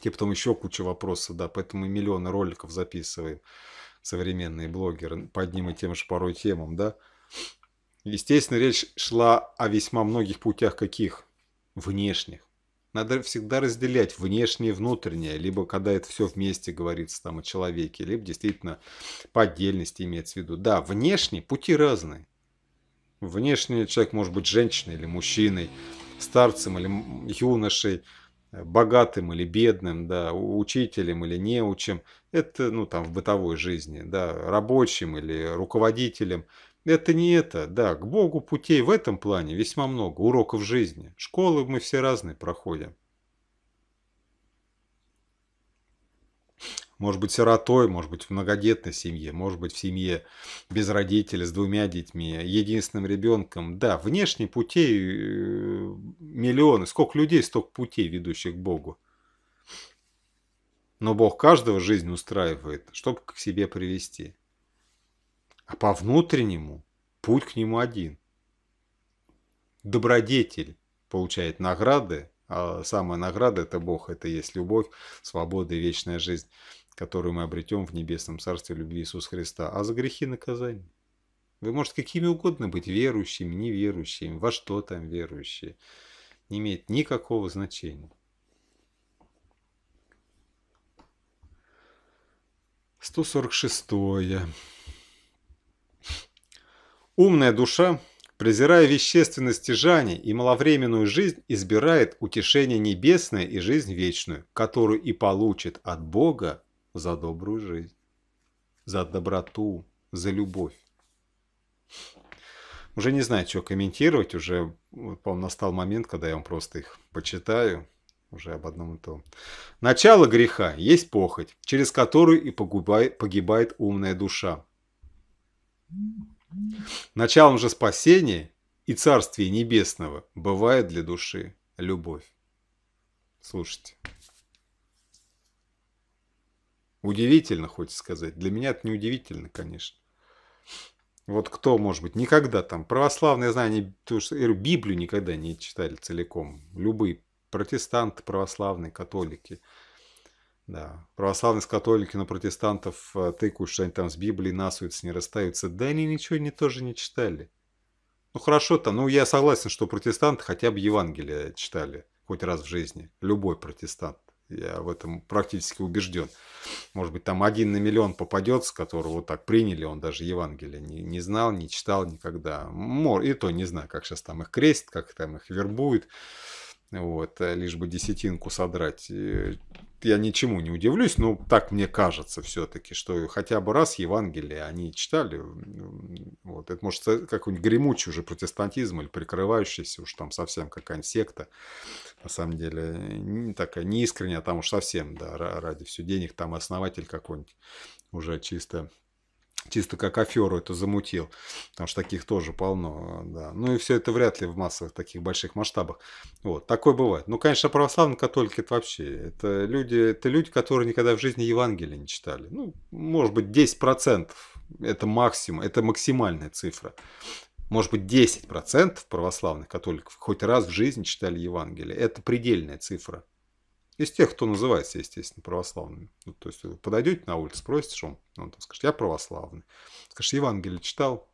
Speaker 1: Тебе потом еще куча вопросов, да, поэтому мы миллионы роликов записываем, современные блогеры, по одним и тем же порой темам, да. Естественно, речь шла о весьма многих путях каких? Внешних. Надо всегда разделять внешнее и внутреннее, либо когда это все вместе говорится там о человеке, либо действительно по отдельности имеется в виду. Да, внешние пути разные. Внешний человек может быть женщиной или мужчиной, старцем или юношей, богатым или бедным, да, учителем или неучим. Это, ну, там, в бытовой жизни, да, рабочим или руководителем. Это не это, да, к Богу путей в этом плане весьма много, уроков жизни. Школы мы все разные проходим. Может быть, сиротой, может быть, в многодетной семье, может быть, в семье без родителей, с двумя детьми, единственным ребенком. Да, внешне путей э, миллионы. Сколько людей, столько путей, ведущих к Богу. Но Бог каждого жизнь устраивает, чтобы к себе привести. А по внутреннему путь к нему один. Добродетель получает награды, а самая награда – это Бог, это есть любовь, свобода и вечная жизнь, которую мы обретем в небесном царстве любви Иисуса Христа. А за грехи наказание. Вы можете какими угодно быть верующими, неверующими, во что там верующие. Не имеет никакого значения. Сто сорок шестое. Умная душа, презирая вещественное стяжание и маловременную жизнь, избирает утешение небесное и жизнь вечную, которую и получит от Бога за добрую жизнь, за доброту, за любовь. Уже не знаю, что комментировать. Уже, по-моему, настал момент, когда я вам просто их почитаю. Уже об одном и том. Начало греха есть похоть, через которую и погибает умная душа. Началом же спасения и Царствия Небесного бывает для души любовь. Слушайте. Удивительно, хочется сказать. Для меня это не удивительно, конечно. Вот кто, может быть, никогда там, православные знания, Библию никогда не читали целиком. Любые протестанты, православные, католики. Да, православные с католики на протестантов э, тыкают, что они там с Библией насуются, не расстаются. Да они ничего не, тоже не читали. Ну хорошо там, ну я согласен, что протестанты хотя бы Евангелие читали хоть раз в жизни. Любой протестант. Я в этом практически убежден. Может быть, там один на миллион попадется, которого вот так приняли, он даже Евангелие не, не знал, не читал никогда. И то не знаю, как сейчас там их крестят, как там их вербуют. Вот, э, лишь бы десятинку содрать я ничему не удивлюсь, но так мне кажется все-таки, что хотя бы раз Евангелие они читали. Вот. Это может какой-нибудь гремучий уже протестантизм или прикрывающийся уж там совсем какая-нибудь секта. На самом деле не такая неискренняя, там уж совсем, да, ради все денег, там основатель какой-нибудь уже чисто чисто как аферу это замутил, потому что таких тоже полно, да. Ну и все это вряд ли в массовых таких больших масштабах. Вот, такое бывает. Ну, конечно, православные католики это вообще, это люди, это люди, которые никогда в жизни Евангелие не читали. Ну, может быть, 10% это максимум, это максимальная цифра. Может быть, 10% православных католиков хоть раз в жизни читали Евангелие. Это предельная цифра. Из тех, кто называется, естественно, православными. Ну, то есть вы подойдете на улицу, спросите, он, он там скажет, я православный. Скажешь, Евангелие читал,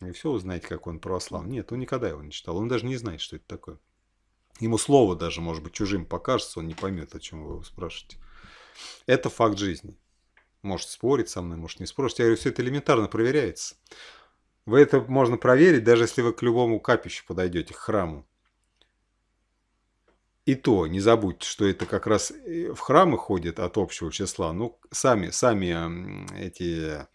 Speaker 1: и все узнаете, как он православный. Нет, он никогда его не читал, он даже не знает, что это такое. Ему слово даже, может быть, чужим покажется, он не поймет, о чем вы его спрашиваете. Это факт жизни. Может спорить со мной, может не спорить. Я говорю, все это элементарно проверяется. Вы это можно проверить, даже если вы к любому капищу подойдете, к храму. И то не забудьте, что это как раз э, в храмы ходит от общего числа. Ну, сами, сами эти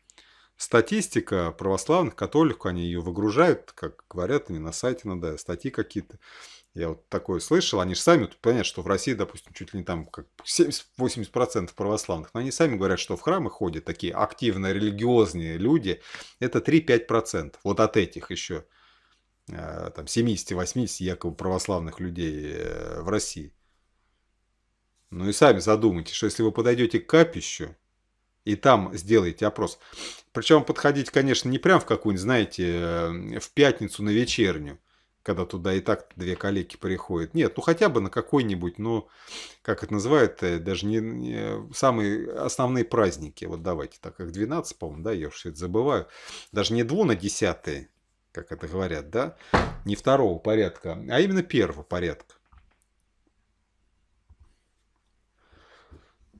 Speaker 1: статистика православных католиков, они ее выгружают, как говорят, они на сайте надо, статьи какие-то. Я вот такое слышал, они же сами, тут понятно, что в России, допустим, чуть ли не там как 70-80% православных, но они сами говорят, что в храмы ходят такие активно религиозные люди, это 3-5%. Вот от этих еще. Э, там 70-80 якобы православных людей э, в России. Ну и сами задумайтесь, что если вы подойдете к капищу и там сделаете опрос, причем подходить, конечно, не прям в какую-нибудь, знаете, э, в пятницу на вечернюю, когда туда и так две коллеги приходят. Нет, ну хотя бы на какой-нибудь, ну, как это называют, даже не, не самые основные праздники. Вот давайте, так как 12, по-моему, да, я уж это забываю. Даже не 2 на 10, как это говорят, да, не второго порядка, а именно первого порядка.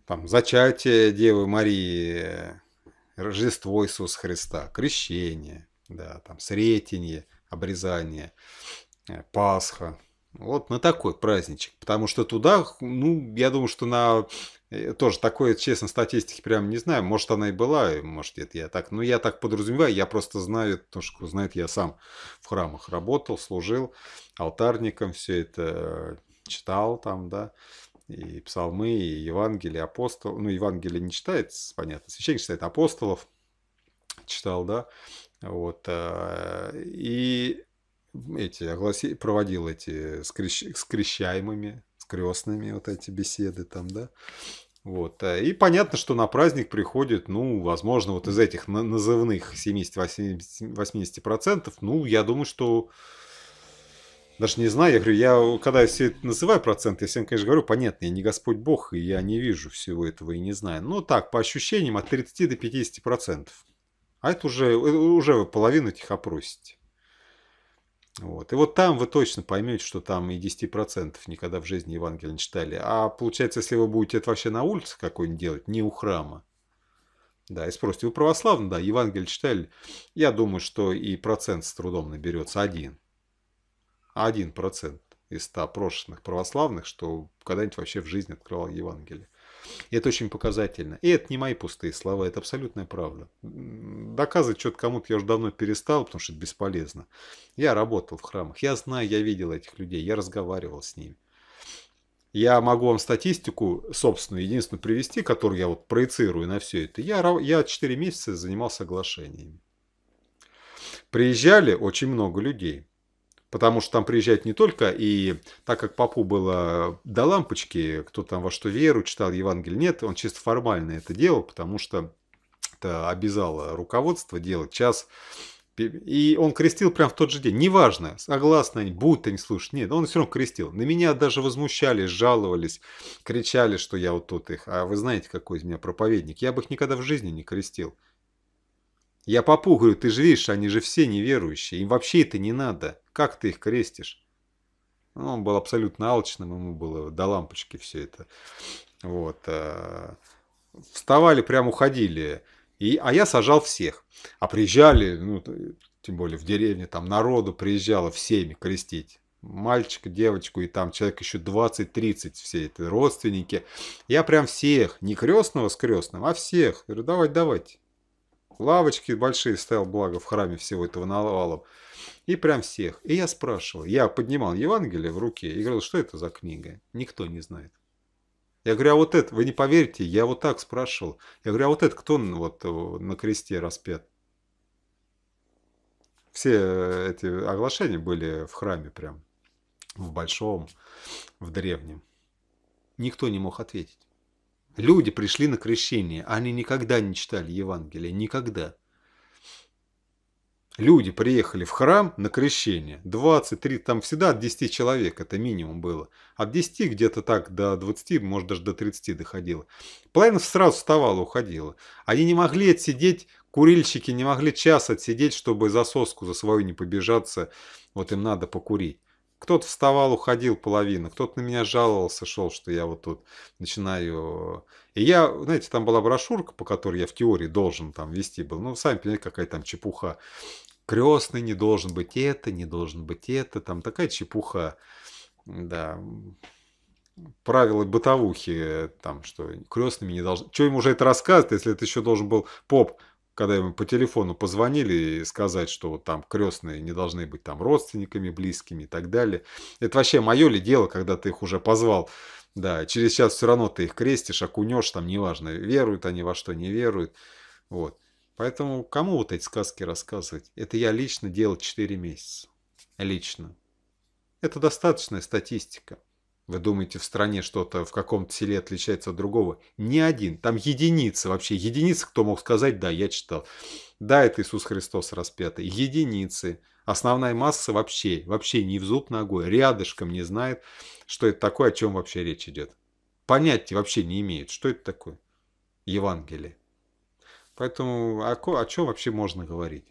Speaker 1: Там зачатие Девы Марии, Рождество Иисуса Христа, крещение, да, там сретенье, обрезание, э, Пасха. Вот на такой праздничек. Потому что туда, ну, я думаю, что на тоже такой, честно, статистики прям не знаю. Может, она и была, может, это я так. Но я так подразумеваю, я просто знаю, то, что знает, я сам в храмах работал, служил алтарником, все это читал там, да, и псалмы, и Евангелие, апостол. Ну, Евангелие не читается, понятно, священник читает апостолов, читал, да, вот, э, и эти, проводил эти с, крещ, с крещаемыми, с крестными вот эти беседы там, да, вот. Э, и понятно, что на праздник приходит, ну, возможно, вот из этих назывных 70-80%, ну, я думаю, что даже не знаю, я говорю, я когда все это называю проценты, я всем, конечно, говорю, понятно, я не Господь Бог, и я не вижу всего этого и не знаю. Но так, по ощущениям, от 30 до 50%. А это уже, э, уже половину этих опросите. Вот. И вот там вы точно поймете, что там и 10% никогда в жизни Евангелие не читали. А получается, если вы будете это вообще на улице какой-нибудь делать, не у храма, да, и спросите, вы православны? Да, Евангелие читали. Я думаю, что и процент с трудом наберется один. Один процент из ста прошлых православных, что когда-нибудь вообще в жизни открывал Евангелие. И это очень показательно. И это не мои пустые слова, это абсолютная правда. доказывать что-то кому-то я уже давно перестал, потому что это бесполезно. Я работал в храмах, я знаю, я видел этих людей, я разговаривал с ними. Я могу вам статистику собственную, единственную привести, которую я вот проецирую на все это. Я, я 4 месяца занимался соглашениями. Приезжали очень много людей. Потому что там приезжают не только, и так как папу было до лампочки, кто там во что веру, читал Евангелие, нет, он чисто формально это делал, потому что это обязало руководство делать час. И он крестил прям в тот же день. Неважно, согласны они, будут они слушать. Нет, он все равно крестил. На меня даже возмущались, жаловались, кричали, что я вот тут их. А вы знаете, какой из меня проповедник. Я бы их никогда в жизни не крестил. Я попу говорю, ты же видишь, они же все неверующие, им вообще это не надо. Как ты их крестишь? Ну, он был абсолютно алчным, ему было до лампочки все это. Вот. А, вставали, прям уходили. И, а я сажал всех. А приезжали, ну, тем более в деревне, там народу приезжало всеми крестить. Мальчика, девочку, и там человек еще 20-30, все это родственники. Я прям всех, не крестного с крестным, а всех. Говорю, давайте, давайте. Лавочки большие стоял, благо, в храме всего этого навалом. И прям всех. И я спрашивал. Я поднимал Евангелие в руке и говорил, что это за книга? Никто не знает. Я говорю, а вот это, вы не поверите, я вот так спрашивал. Я говорю, а вот это кто вот на кресте распят? Все эти оглашения были в храме прям, в большом, в древнем. Никто не мог ответить. Люди пришли на крещение, они никогда не читали Евангелие, никогда. Люди приехали в храм на крещение, 23, там всегда от 10 человек, это минимум было. От 10 где-то так до 20, может даже до 30 доходило. Половина сразу вставала, уходила. Они не могли отсидеть, курильщики не могли час отсидеть, чтобы за соску за свою не побежаться, вот им надо покурить. Кто-то вставал, уходил половина, кто-то на меня жаловался, шел, что я вот тут начинаю... И я, знаете, там была брошюрка, по которой я в теории должен там вести был. Ну, сами понимаете, какая там чепуха. Крестный не должен быть это, не должен быть это. Там такая чепуха. Да. Правила бытовухи, там, что крестными не должны... Что им уже это рассказывать, если это еще должен был поп когда ему по телефону позвонили и сказать, что там крестные не должны быть там родственниками, близкими и так далее. Это вообще мое ли дело, когда ты их уже позвал? Да, через час все равно ты их крестишь, окунешь, там неважно, веруют они во что, не веруют. Вот. Поэтому кому вот эти сказки рассказывать? Это я лично делал 4 месяца. Лично. Это достаточная статистика. Вы думаете, в стране что-то в каком-то селе отличается от другого? Ни один. Там единицы вообще. Единицы, кто мог сказать, да, я читал. Да, это Иисус Христос распятый. Единицы. Основная масса вообще, вообще не в зуб ногой, рядышком не знает, что это такое, о чем вообще речь идет. Понятия вообще не имеют, что это такое. Евангелие. Поэтому о, о чем вообще можно говорить?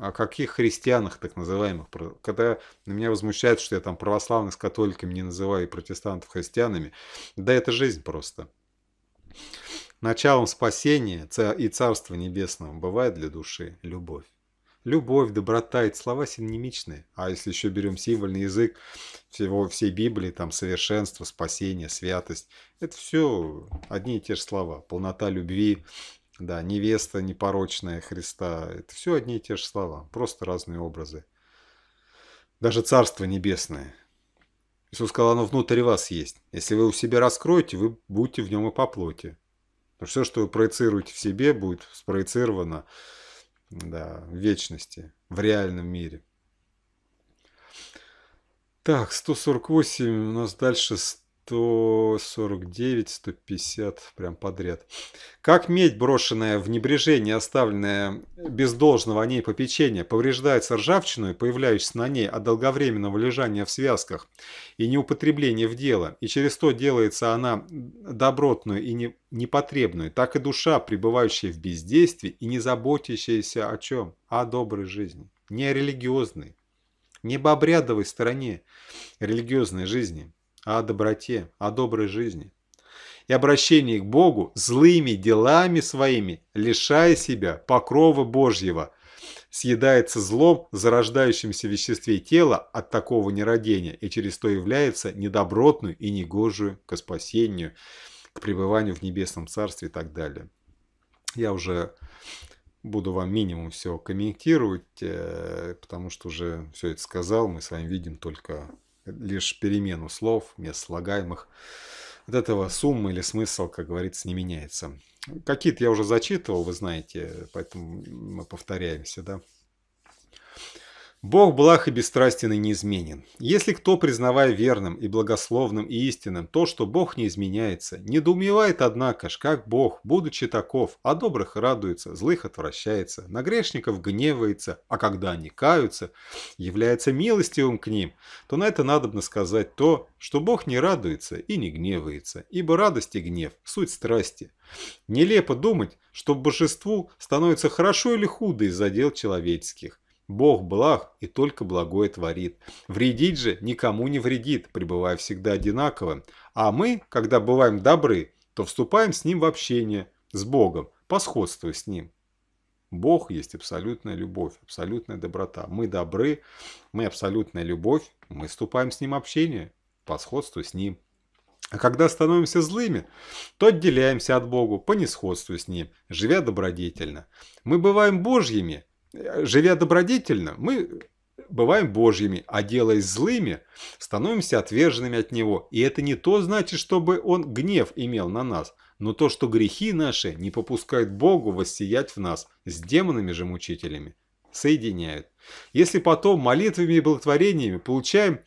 Speaker 1: О каких христианах так называемых. Когда на меня возмущают, что я там православных с католиками не называю и протестантов христианами, да это жизнь просто. Началом спасения и Царства Небесного бывает для души любовь. Любовь, доброта – это слова синонимичные. А если еще берем символьный язык всего, всей Библии, там совершенство, спасение, святость – это все одни и те же слова. Полнота любви, да, невеста непорочная Христа. Это все одни и те же слова, просто разные образы. Даже Царство Небесное. Иисус сказал, оно внутри вас есть. Если вы у себя раскроете, вы будете в нем и по плоти. Но все, что вы проецируете в себе, будет спроецировано да, в вечности, в реальном мире. Так, 148 у нас дальше 149, 150, прям подряд. Как медь, брошенная в небрежение, оставленная без должного о ней попечения, повреждается ржавчиной, появляющейся на ней от долговременного лежания в связках и неупотребления в дело, и через то делается она добротную и не, непотребную, так и душа, пребывающая в бездействии и не заботящаяся о чем? О доброй жизни, не религиозной, не об обрядовой стороне религиозной жизни – о доброте, о доброй жизни и обращении к Богу злыми делами своими, лишая себя покрова Божьего, съедается злом, зарождающимся в веществе тела от такого нерадения и через то является недобротную и негожую к спасению, к пребыванию в небесном царстве и так далее. Я уже буду вам минимум все комментировать, э, потому что уже все это сказал, мы с вами видим только лишь перемену слов, мест слагаемых. От этого сумма или смысл, как говорится, не меняется. Какие-то я уже зачитывал, вы знаете, поэтому мы повторяемся, да. Бог благ и бесстрастен и неизменен. Если кто, признавая верным и благословным и истинным то, что Бог не изменяется, недоумевает, однако ж, как Бог, будучи таков, а добрых радуется, злых отвращается, на грешников гневается, а когда они каются, является милостивым к ним, то на это надобно сказать то, что Бог не радуется и не гневается, ибо радость и гнев – суть страсти. Нелепо думать, что божеству становится хорошо или худо из-за дел человеческих. Бог благ и только благое творит. Вредить же никому не вредит, пребывая всегда одинаковым. А мы, когда бываем добры, то вступаем с Ним в общение, с Богом, по сходству с Ним. Бог есть абсолютная любовь, абсолютная доброта. Мы добры, мы абсолютная любовь, мы вступаем с Ним в общение, по сходству с Ним. А когда становимся злыми, то отделяемся от Бога по несходству с Ним, живя добродетельно. Мы бываем Божьими – живя добродетельно, мы бываем божьими, а делаясь злыми, становимся отверженными от него. И это не то значит, чтобы он гнев имел на нас, но то, что грехи наши не попускают Богу воссиять в нас с демонами же мучителями соединяют. Если потом молитвами и благотворениями получаем,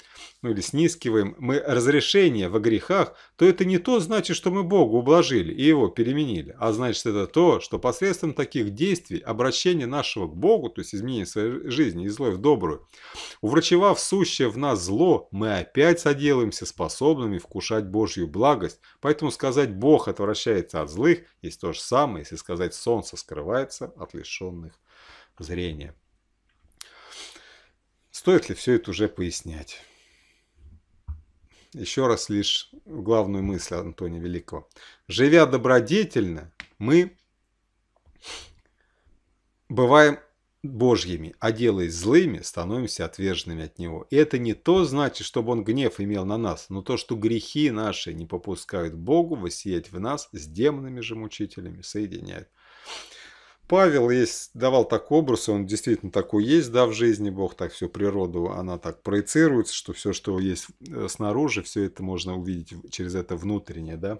Speaker 1: ну или снискиваем мы разрешение во грехах, то это не то значит, что мы Богу ублажили и его переменили, а значит это то, что посредством таких действий обращения нашего к Богу, то есть изменения своей жизни из злой в добрую, уврачевав сущее в нас зло, мы опять соделаемся способными вкушать Божью благость. Поэтому сказать «Бог отвращается от злых» есть то же самое, если сказать «Солнце скрывается от лишенных зрения. Стоит ли все это уже пояснять? Еще раз лишь главную мысль Антония Великого. Живя добродетельно, мы бываем Божьими, а делаясь злыми, становимся отверженными от Него. И это не то значит, чтобы Он гнев имел на нас, но то, что грехи наши не попускают Богу воссиять в нас с демонами же мучителями, соединяют. Павел есть, давал такой образ, он действительно такой есть, да, в жизни Бог так всю природу, она так проецируется, что все, что есть э, снаружи, все это можно увидеть через это внутреннее, да.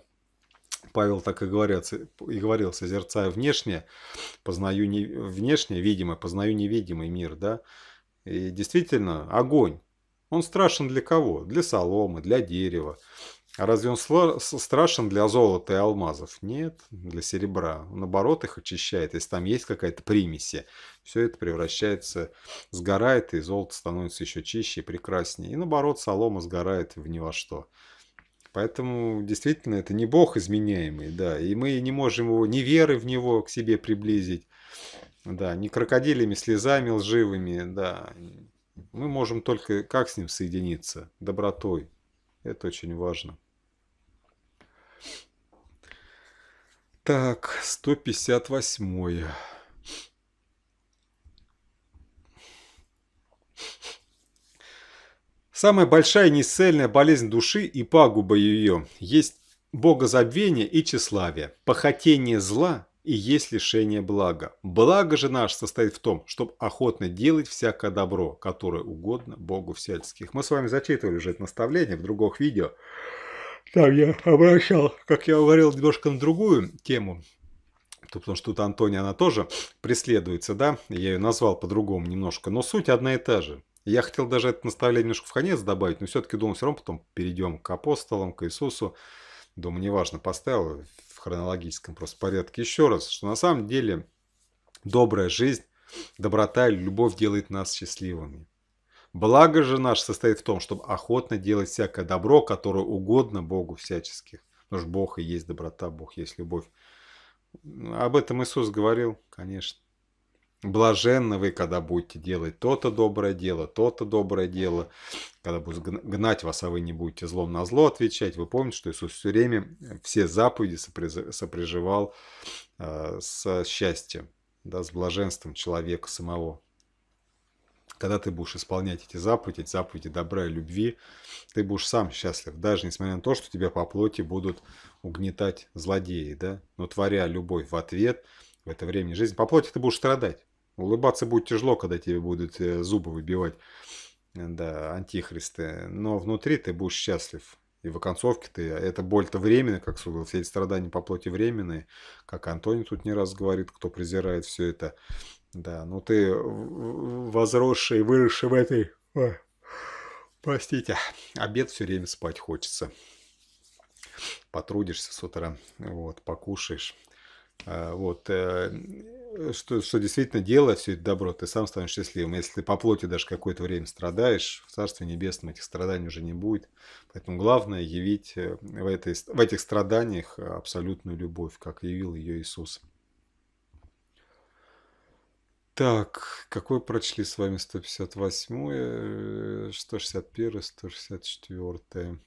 Speaker 1: Павел так и, говорят, и говорил, созерцая внешнее, познаю не, внешнее, видимое, познаю невидимый мир, да. И действительно, огонь, он страшен для кого? Для соломы, для дерева. А разве он страшен для золота и алмазов? Нет, для серебра. Наоборот, их очищает. Если там есть какая-то примеси, все это превращается, сгорает, и золото становится еще чище и прекраснее. И наоборот, солома сгорает в ни во что. Поэтому действительно это не Бог изменяемый, да, и мы не можем его, ни веры в него к себе приблизить, да, ни крокодилями, слезами лживыми, да. Мы можем только как с ним соединиться? Добротой. Это очень важно. Так, 158. Самая большая неисцельная болезнь души и пагуба ее есть богозабвение и тщеславие, похотение зла и есть лишение блага. Благо же наш состоит в том, чтобы охотно делать всякое добро, которое угодно Богу всяческих. Мы с вами зачитывали уже это наставление в других видео. Там я обращал, как я говорил, немножко на другую тему. Потому что тут Антония, она тоже преследуется, да? Я ее назвал по-другому немножко. Но суть одна и та же. Я хотел даже это наставление немножко в конец добавить, но все-таки думал, все равно потом перейдем к апостолам, к Иисусу. Думаю, неважно, поставил в хронологическом просто порядке еще раз, что на самом деле добрая жизнь, доброта любовь делает нас счастливыми. Благо же наш состоит в том, чтобы охотно делать всякое добро, которое угодно Богу всяческих. Потому что Бог и есть доброта, Бог есть любовь. Об этом Иисус говорил, конечно. Блаженны вы, когда будете делать то-то доброе дело, то-то доброе дело, когда будут гнать вас, а вы не будете злом на зло отвечать. Вы помните, что Иисус все время все заповеди сопряжевал э, с счастьем, да, с блаженством человека самого. Когда ты будешь исполнять эти заповеди, заповеди добра и любви, ты будешь сам счастлив, даже несмотря на то, что тебя по плоти будут угнетать злодеи, да, но творя любовь в ответ, в это время жизни. По плоти ты будешь страдать. Улыбаться будет тяжело, когда тебе будут э, зубы выбивать, да, антихристы. Но внутри ты будешь счастлив. И в оконцовке ты, эта боль-то временная, как сказал, все эти страдания по плоти временные, как Антоний тут не раз говорит, кто презирает все это. Да, но ты возросший, выросший в этой... Ой, простите, обед все время спать хочется. Потрудишься с утра, вот, покушаешь. А, вот, э, что, что действительно делая все это добро, ты сам станешь счастливым. Если ты по плоти даже какое-то время страдаешь, в Царстве Небесном этих страданий уже не будет. Поэтому главное явить э, в, этой, в этих страданиях абсолютную любовь, как явил ее Иисус. Так, какой прочли с вами 158, 161, 164.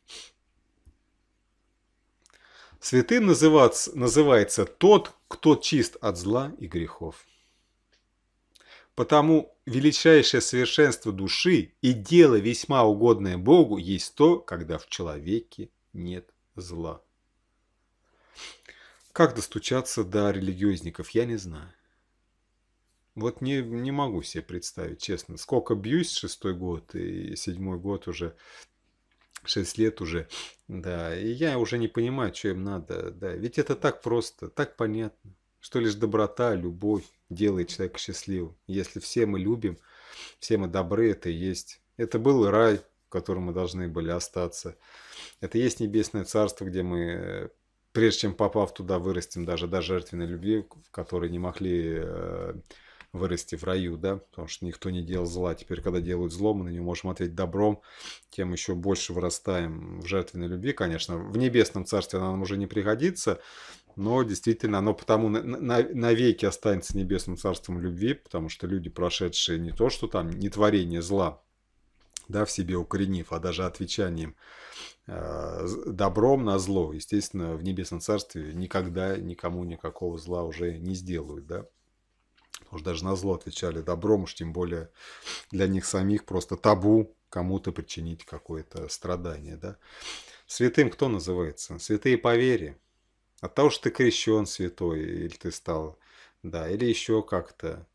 Speaker 1: Святым называться, называется тот, кто чист от зла и грехов. Потому величайшее совершенство души и дело весьма угодное Богу есть то, когда в человеке нет зла. Как достучаться до религиозников, я не знаю. Вот не, не могу себе представить, честно. Сколько бьюсь, шестой год и седьмой год уже 6 лет уже, да, и я уже не понимаю, что им надо, да, ведь это так просто, так понятно, что лишь доброта, любовь делает человека счастливым. Если все мы любим, все мы добры, это и есть. Это был рай, в котором мы должны были остаться. Это есть небесное царство, где мы, прежде чем попав туда, вырастем даже до жертвенной любви, в которой не могли э, вырасти в раю, да, потому что никто не делал зла. Теперь, когда делают зло, мы на него можем ответить добром, тем еще больше вырастаем в жертвенной любви, конечно. В небесном царстве она нам уже не пригодится, но действительно оно потому навеки останется небесным царством любви, потому что люди, прошедшие не то, что там не творение зла, да, в себе укоренив, а даже отвечанием э, добром на зло, естественно, в небесном царстве никогда никому никакого зла уже не сделают, да. Потому даже на зло отвечали добром, уж тем более для них самих просто табу кому-то причинить какое-то страдание. Да? Святым кто называется? Святые по вере. От того, что ты крещен святой, или ты стал, да, или еще как-то.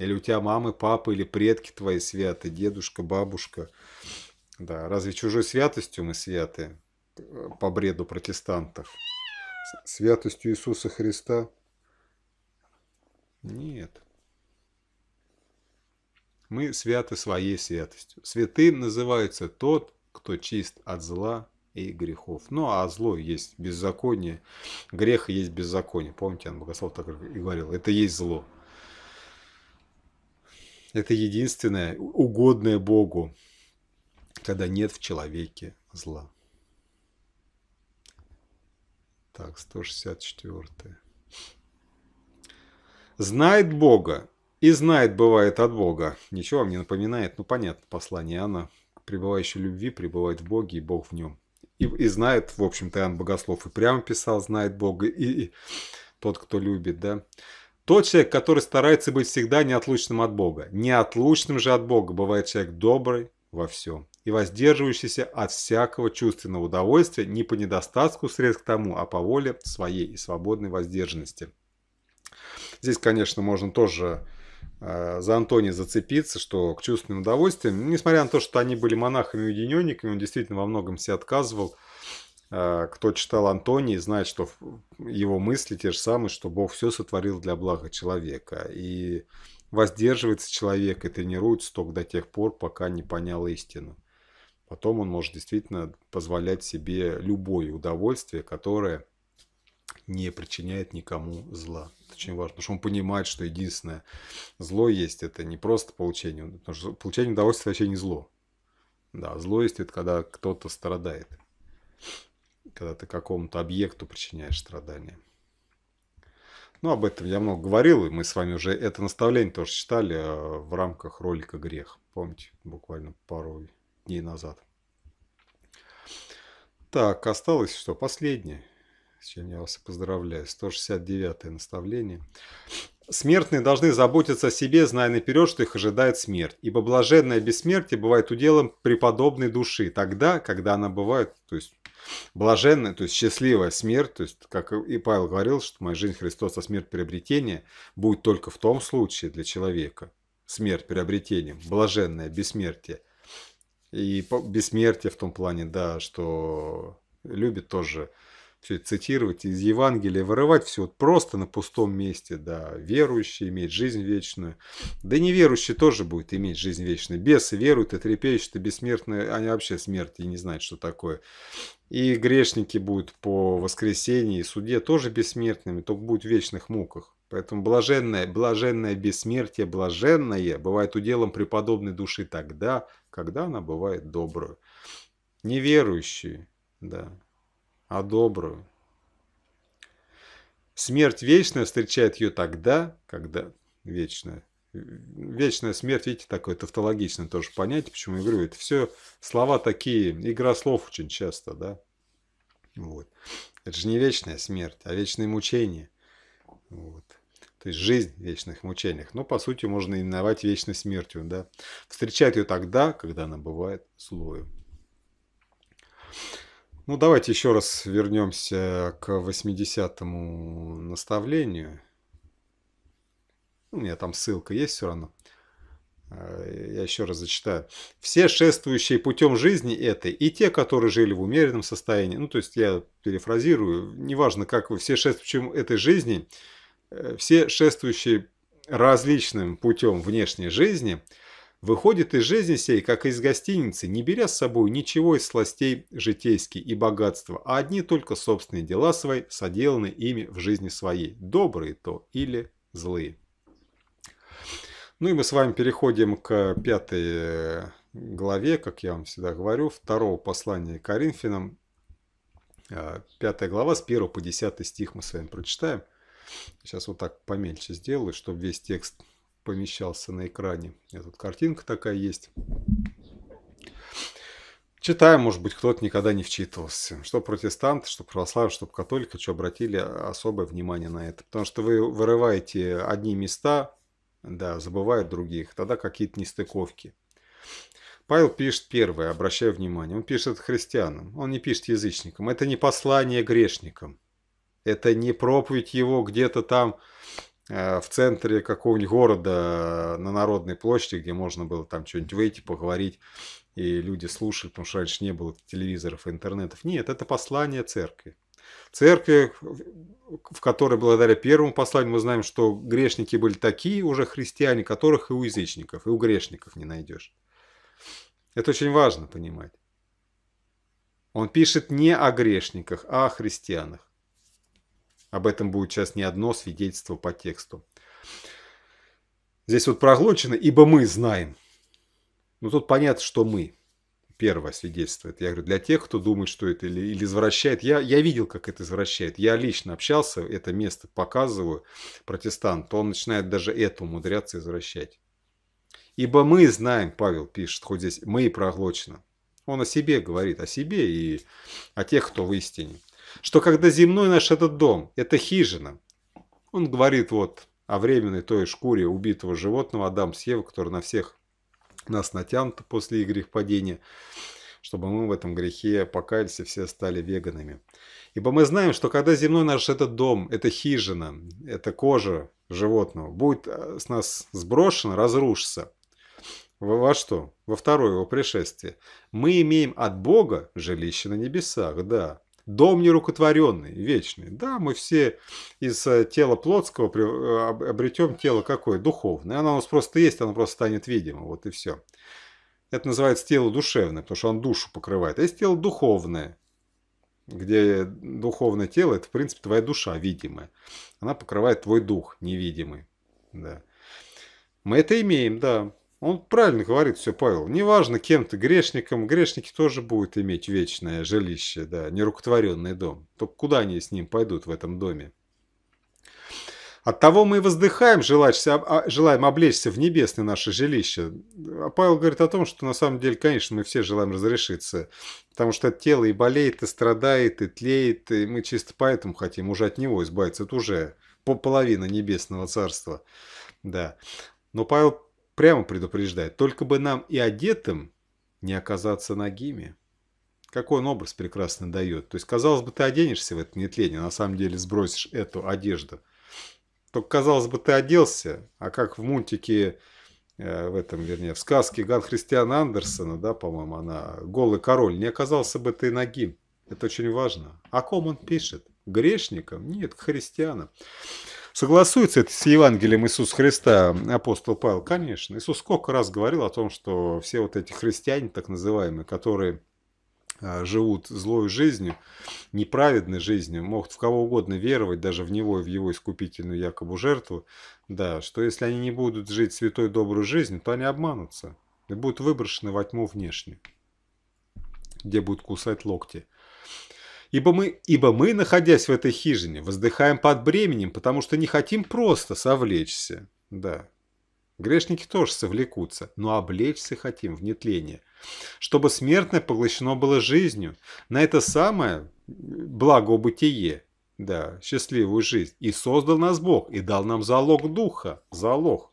Speaker 1: Или у тебя мамы, папы, или предки твои святы, дедушка, бабушка. Да, разве чужой святостью мы святы по бреду протестантов? Святостью Иисуса Христа – нет. Мы святы своей святостью. Святым называется тот, кто чист от зла и грехов. Ну, а зло есть беззаконие, грех есть беззаконие. Помните, Иоанн Богослов так и говорил, это есть зло. Это единственное угодное Богу, когда нет в человеке зла. Так, 164. Знает Бога и знает бывает от Бога. Ничего вам не напоминает? Ну, понятно, послание Иоанна. Пребывающий любви пребывает в Боге и Бог в нем. И, и знает, в общем-то, Иоанн Богослов и прямо писал, знает Бога, и, и тот, кто любит, да. Тот человек, который старается быть всегда неотлучным от Бога. Неотлучным же от Бога бывает человек добрый во всем и воздерживающийся от всякого чувственного удовольствия не по недостатку средств к тому, а по воле своей и свободной воздержанности. Здесь, конечно, можно тоже э, за Антония зацепиться, что к чувственным удовольствиям, несмотря на то, что они были монахами-уединенниками, он действительно во многом себе отказывал. Э, кто читал Антоний, знает, что его мысли те же самые, что Бог все сотворил для блага человека. И воздерживается человек и тренируется только до тех пор, пока не понял истину. Потом он может действительно позволять себе любое удовольствие, которое не причиняет никому зла. Это очень важно, потому что он понимает, что единственное зло есть, это не просто получение, потому что получение удовольствия вообще не зло. Да, зло есть это когда кто-то страдает, когда ты какому-то объекту причиняешь страдания. Ну, об этом я много говорил, и мы с вами уже это наставление тоже читали э, в рамках ролика «Грех». Помните, буквально пару дней назад. Так, осталось что? Последнее с чем я вас и поздравляю. 169 наставление. Смертные должны заботиться о себе, зная наперед, что их ожидает смерть. Ибо блаженное бессмертие бывает уделом преподобной души, тогда, когда она бывает, то есть блаженная, то есть счастливая смерть, то есть, как и Павел говорил, что моя жизнь Христос, а смерть приобретения будет только в том случае для человека. Смерть приобретением, блаженное бессмертие. И бессмертие в том плане, да, что любит тоже все цитировать из Евангелия, вырывать все вот просто на пустом месте, да, верующий имеет жизнь вечную, да неверующий тоже будет иметь жизнь вечную, бесы веруют и трепещут, и бессмертные, они вообще смерти не знают, что такое. И грешники будут по воскресенье и суде тоже бессмертными, только будут в вечных муках. Поэтому блаженное, блаженное бессмертие, блаженное бывает уделом преподобной души тогда, когда она бывает добрую. Неверующие, да, а добрую. Смерть вечная встречает ее тогда, когда вечная. Вечная смерть, видите, такое тавтологичное тоже понятие, почему я говорю, это все слова такие, игра слов очень часто, да. Вот. Это же не вечная смерть, а вечное мучение. Вот. То есть жизнь в вечных мучениях. Но, по сути, можно именовать вечной смертью, да. Встречать ее тогда, когда она бывает злою. Ну, давайте еще раз вернемся к 80-му наставлению. У меня там ссылка есть все равно. Э, я еще раз зачитаю. Все шествующие путем жизни этой, и те, которые жили в умеренном состоянии, ну, то есть я перефразирую, неважно, как вы, все шествующие этой жизни, э, все шествующие различным путем внешней жизни – выходит из жизни сей, как из гостиницы, не беря с собой ничего из сластей житейских и богатства, а одни только собственные дела свои, соделаны ими в жизни своей, добрые то или злые. Ну и мы с вами переходим к пятой э, главе, как я вам всегда говорю, второго послания Коринфянам. Э, пятая глава с 1 по 10 стих мы с вами прочитаем. Сейчас вот так помельче сделаю, чтобы весь текст помещался на экране. Тут картинка такая есть. Читаем, может быть, кто-то никогда не вчитывался. Что протестанты, что православие, что католики, что обратили особое внимание на это. Потому что вы вырываете одни места, да, забывают других, тогда какие-то нестыковки. Павел пишет первое, обращаю внимание, он пишет христианам, он не пишет язычникам. Это не послание грешникам. Это не проповедь его где-то там в центре какого-нибудь города на Народной площади, где можно было там что-нибудь выйти, поговорить, и люди слушали, потому что раньше не было телевизоров и интернетов. Нет, это послание церкви. Церкви, в которой благодаря первому посланию мы знаем, что грешники были такие уже христиане, которых и у язычников, и у грешников не найдешь. Это очень важно понимать. Он пишет не о грешниках, а о христианах. Об этом будет сейчас не одно свидетельство по тексту. Здесь вот проглочено, ибо мы знаем. Ну тут понятно, что мы. Первое свидетельство. Это я говорю, для тех, кто думает, что это или, или извращает. Я, я видел, как это извращает. Я лично общался, это место показываю. Протестант, то он начинает даже это умудряться извращать. Ибо мы знаем, Павел пишет, хоть здесь мы и проглочено. Он о себе говорит, о себе и о тех, кто в истине что когда земной наш этот дом – это хижина, он говорит вот о временной той шкуре убитого животного Адам с Евой, который на всех нас натянута после их грехопадения, чтобы мы в этом грехе покаялись и все стали веганами. Ибо мы знаем, что когда земной наш этот дом, эта хижина, эта кожа животного будет э, с нас сброшена, разрушится. Во что? Во второе его пришествие. Мы имеем от Бога жилище на небесах, да. Дом нерукотворенный, вечный. Да, мы все из э, тела плотского э, обретем тело какое? Духовное. Оно у нас просто есть, оно просто станет видимо. Вот и все. Это называется тело душевное, потому что он душу покрывает. А есть тело духовное, где духовное тело, это, в принципе, твоя душа видимая. Она покрывает твой дух невидимый. Да. Мы это имеем, да. Он правильно говорит все, Павел. Неважно, кем ты грешником, грешники тоже будут иметь вечное жилище, да, нерукотворенный дом. Только куда они с ним пойдут в этом доме? От того мы и воздыхаем, а, желаем облечься в небесное наше жилище. А Павел говорит о том, что на самом деле, конечно, мы все желаем разрешиться. Потому что тело и болеет, и страдает, и тлеет, и мы чисто поэтому хотим уже от него избавиться. Это уже половина небесного царства. Да. Но Павел прямо предупреждает, только бы нам и одетым не оказаться нагими. Какой он образ прекрасно дает. То есть, казалось бы, ты оденешься в это нетление, на самом деле сбросишь эту одежду. Только, казалось бы, ты оделся, а как в мультике, э, в этом, вернее, в сказке Ган Христиана Андерсона, да, по-моему, она «Голый король», не оказался бы ты нагим. Это очень важно. О ком он пишет? Грешникам? Нет, к христианам. Согласуется это с Евангелием Иисуса Христа апостол Павел? Конечно. Иисус сколько раз говорил о том, что все вот эти христиане, так называемые, которые а, живут злой жизнью, неправедной жизнью, могут в кого угодно веровать, даже в него и в его искупительную якобы жертву, да, что если они не будут жить святой доброй жизнью, то они обманутся и будут выброшены во тьму внешнюю, где будут кусать локти. Ибо мы, ибо мы, находясь в этой хижине, воздыхаем под бременем, потому что не хотим просто совлечься. Да, грешники тоже совлекутся, но облечься хотим в нетление, чтобы смертное поглощено было жизнью на это самое благобытие, да, счастливую жизнь. И создал нас Бог, и дал нам залог духа, залог.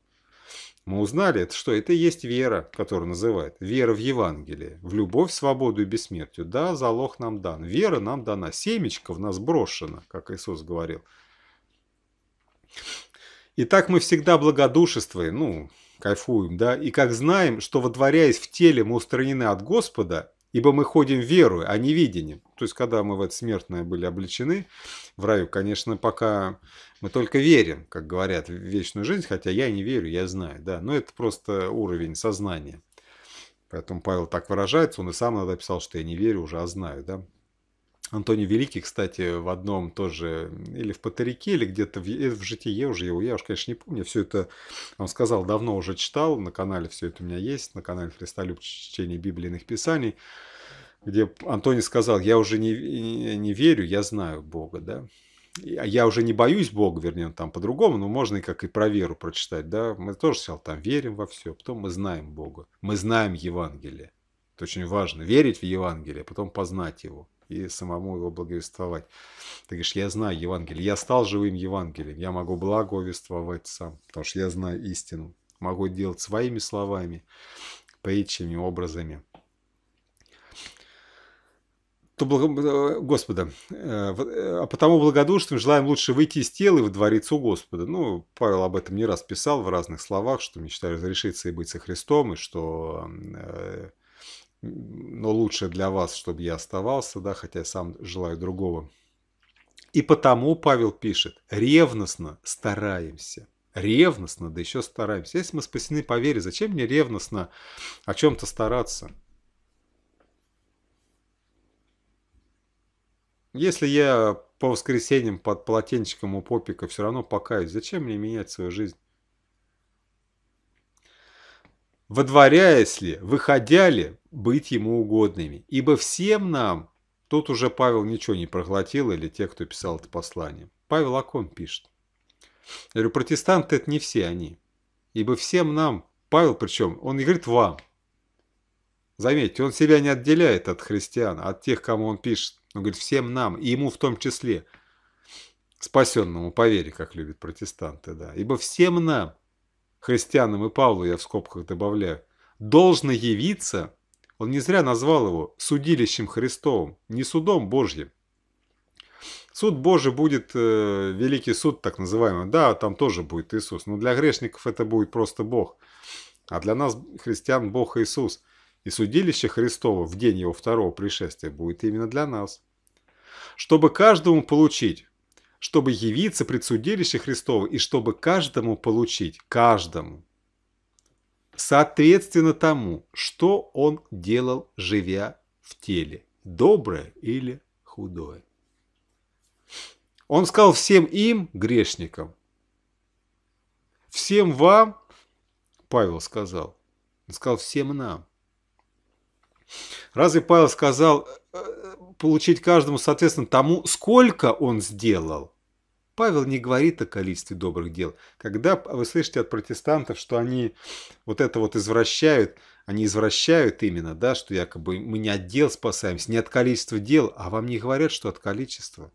Speaker 1: Мы узнали, что? Это и есть вера, которую называют. Вера в Евангелие, в любовь, свободу и бессмертию. Да, залог нам дан. Вера нам дана. Семечко в нас брошено, как Иисус говорил. И так мы всегда благодушествуем, ну, кайфуем, да, и как знаем, что водворяясь в теле мы устранены от Господа, ибо мы ходим верою, а не видением. То есть, когда мы в это смертное были обличены в раю, конечно, пока мы только верим, как говорят, в вечную жизнь, хотя я не верю, я знаю, да, но это просто уровень сознания. Поэтому Павел так выражается, он и сам иногда писал, что я не верю уже, а знаю, да. Антоний Великий, кстати, в одном тоже, или в Патерике, или где-то в, в Житие уже его, я уж, конечно, не помню, все это, он сказал, давно уже читал, на канале все это у меня есть, на канале Христолюб чтение библейных писаний, где Антоний сказал, я уже не, не, верю, я знаю Бога, да. Я уже не боюсь Бога, вернее, там по-другому, но можно и как и про веру прочитать, да. Мы тоже сначала там верим во все, потом мы знаем Бога, мы знаем Евангелие. Это очень важно, верить в Евангелие, а потом познать его и самому его благовествовать. Ты говоришь, я знаю Евангелие, я стал живым Евангелием, я могу благовествовать сам, потому что я знаю истину. Могу делать своими словами, притчами, образами. То благо... Господа, э, э, а потому благодушствуем желаем лучше выйти из тела и водвориться у Господа. Ну, Павел об этом не раз писал в разных словах, что мечтаю разрешиться и быть со Христом, и что э, но лучше для вас, чтобы я оставался, да, хотя я сам желаю другого. И потому Павел пишет, ревностно стараемся. Ревностно, да еще стараемся. Если мы спасены по вере, зачем мне ревностно о чем-то стараться? Если я по воскресеньям под полотенчиком у попика все равно покаюсь, зачем мне менять свою жизнь? водворяясь ли, выходя ли, быть ему угодными. Ибо всем нам, тут уже Павел ничего не проглотил, или те, кто писал это послание. Павел о ком пишет? Я говорю, протестанты это не все они. Ибо всем нам, Павел причем, он говорит вам. Заметьте, он себя не отделяет от христиан, от тех, кому он пишет. Он говорит, всем нам, и ему в том числе, спасенному по вере, как любят протестанты, да. Ибо всем нам, христианам и Павлу, я в скобках добавляю, должно явиться, он не зря назвал его судилищем Христовым, не судом Божьим. Суд Божий будет, э, великий суд так называемый, да, там тоже будет Иисус, но для грешников это будет просто Бог. А для нас, христиан, Бог Иисус. И судилище Христово в день Его второго пришествия будет именно для нас. Чтобы каждому получить чтобы явиться пред судилище Христово и чтобы каждому получить, каждому, соответственно тому, что он делал, живя в теле, доброе или худое. Он сказал всем им, грешникам, всем вам, Павел сказал, он сказал всем нам. Разве Павел сказал э, получить каждому, соответственно, тому, сколько он сделал? Павел не говорит о количестве добрых дел. Когда вы слышите от протестантов, что они вот это вот извращают, они извращают именно, да, что якобы мы не от дел спасаемся, не от количества дел, а вам не говорят, что от количества.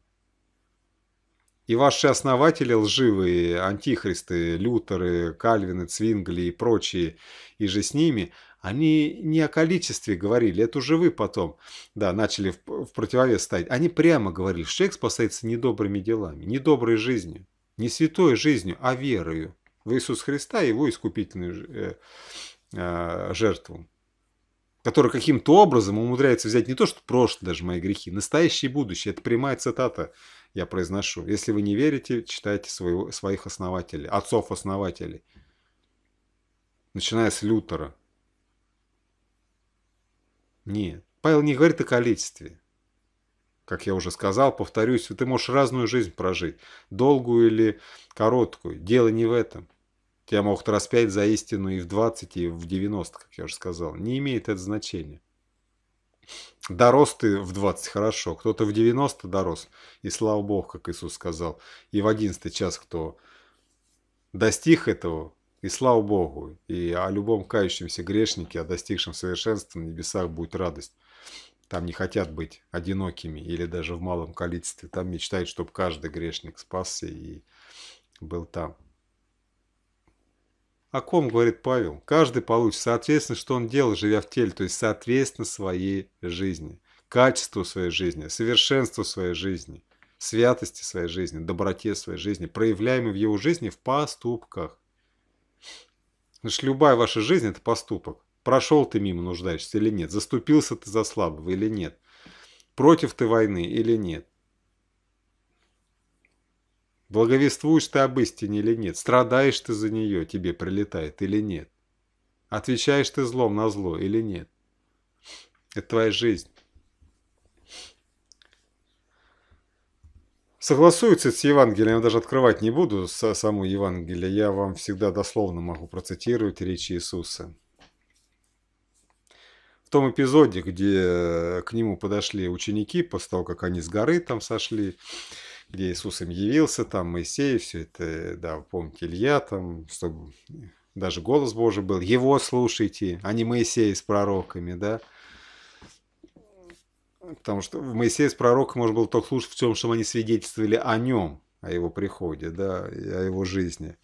Speaker 1: И ваши основатели лживые, антихристы, лютеры, кальвины, цвингли и прочие, и же с ними, они не о количестве говорили, это уже вы потом, да, начали в, в противовес ставить. Они прямо говорили, что человек спасается не добрыми делами, не доброй жизнью, не святой жизнью, а верою в Иисус Христа и его искупительную э, э, жертву который каким-то образом умудряется взять не то, что прошлое даже мои грехи, настоящее будущее. Это прямая цитата я произношу. Если вы не верите, читайте своего, своих основателей, отцов-основателей. Начиная с Лютера. Нет. Павел не говорит о количестве. Как я уже сказал, повторюсь, ты можешь разную жизнь прожить. Долгую или короткую. Дело не в этом. Тебя могут распять за истину и в 20, и в 90, как я уже сказал. Не имеет это значения. Дорос ты в 20 хорошо, кто-то в 90 дорос, и слава Богу, как Иисус сказал. И в 11 час кто достиг этого, и слава Богу, и о любом кающемся грешнике, о достигшем совершенства на небесах будет радость. Там не хотят быть одинокими или даже в малом количестве. Там мечтают, чтобы каждый грешник спасся и был там. О ком говорит Павел? Каждый получит соответственно, что он делал, живя в теле, то есть соответственно своей жизни, качеству своей жизни, совершенству своей жизни, святости своей жизни, доброте своей жизни, проявляемой в его жизни в поступках. Значит, любая ваша жизнь – это поступок. Прошел ты мимо нуждаешься или нет? Заступился ты за слабого или нет? Против ты войны или нет? Благовествуешь ты об истине или нет? Страдаешь ты за нее, тебе прилетает или нет? Отвечаешь ты злом на зло или нет? Это твоя жизнь. Согласуется с Евангелием, я даже открывать не буду саму Евангелие, я вам всегда дословно могу процитировать речи Иисуса. В том эпизоде, где к нему подошли ученики, после того, как они с горы там сошли, где Иисус им явился, там Моисей, все это, да, помните, Илья, там, чтобы даже голос Божий был, его слушайте, а не Моисея с пророками, да. Потому что в Моисея с пророком можно было только слушать в том, что они свидетельствовали о нем, о его приходе, да, и о его жизни,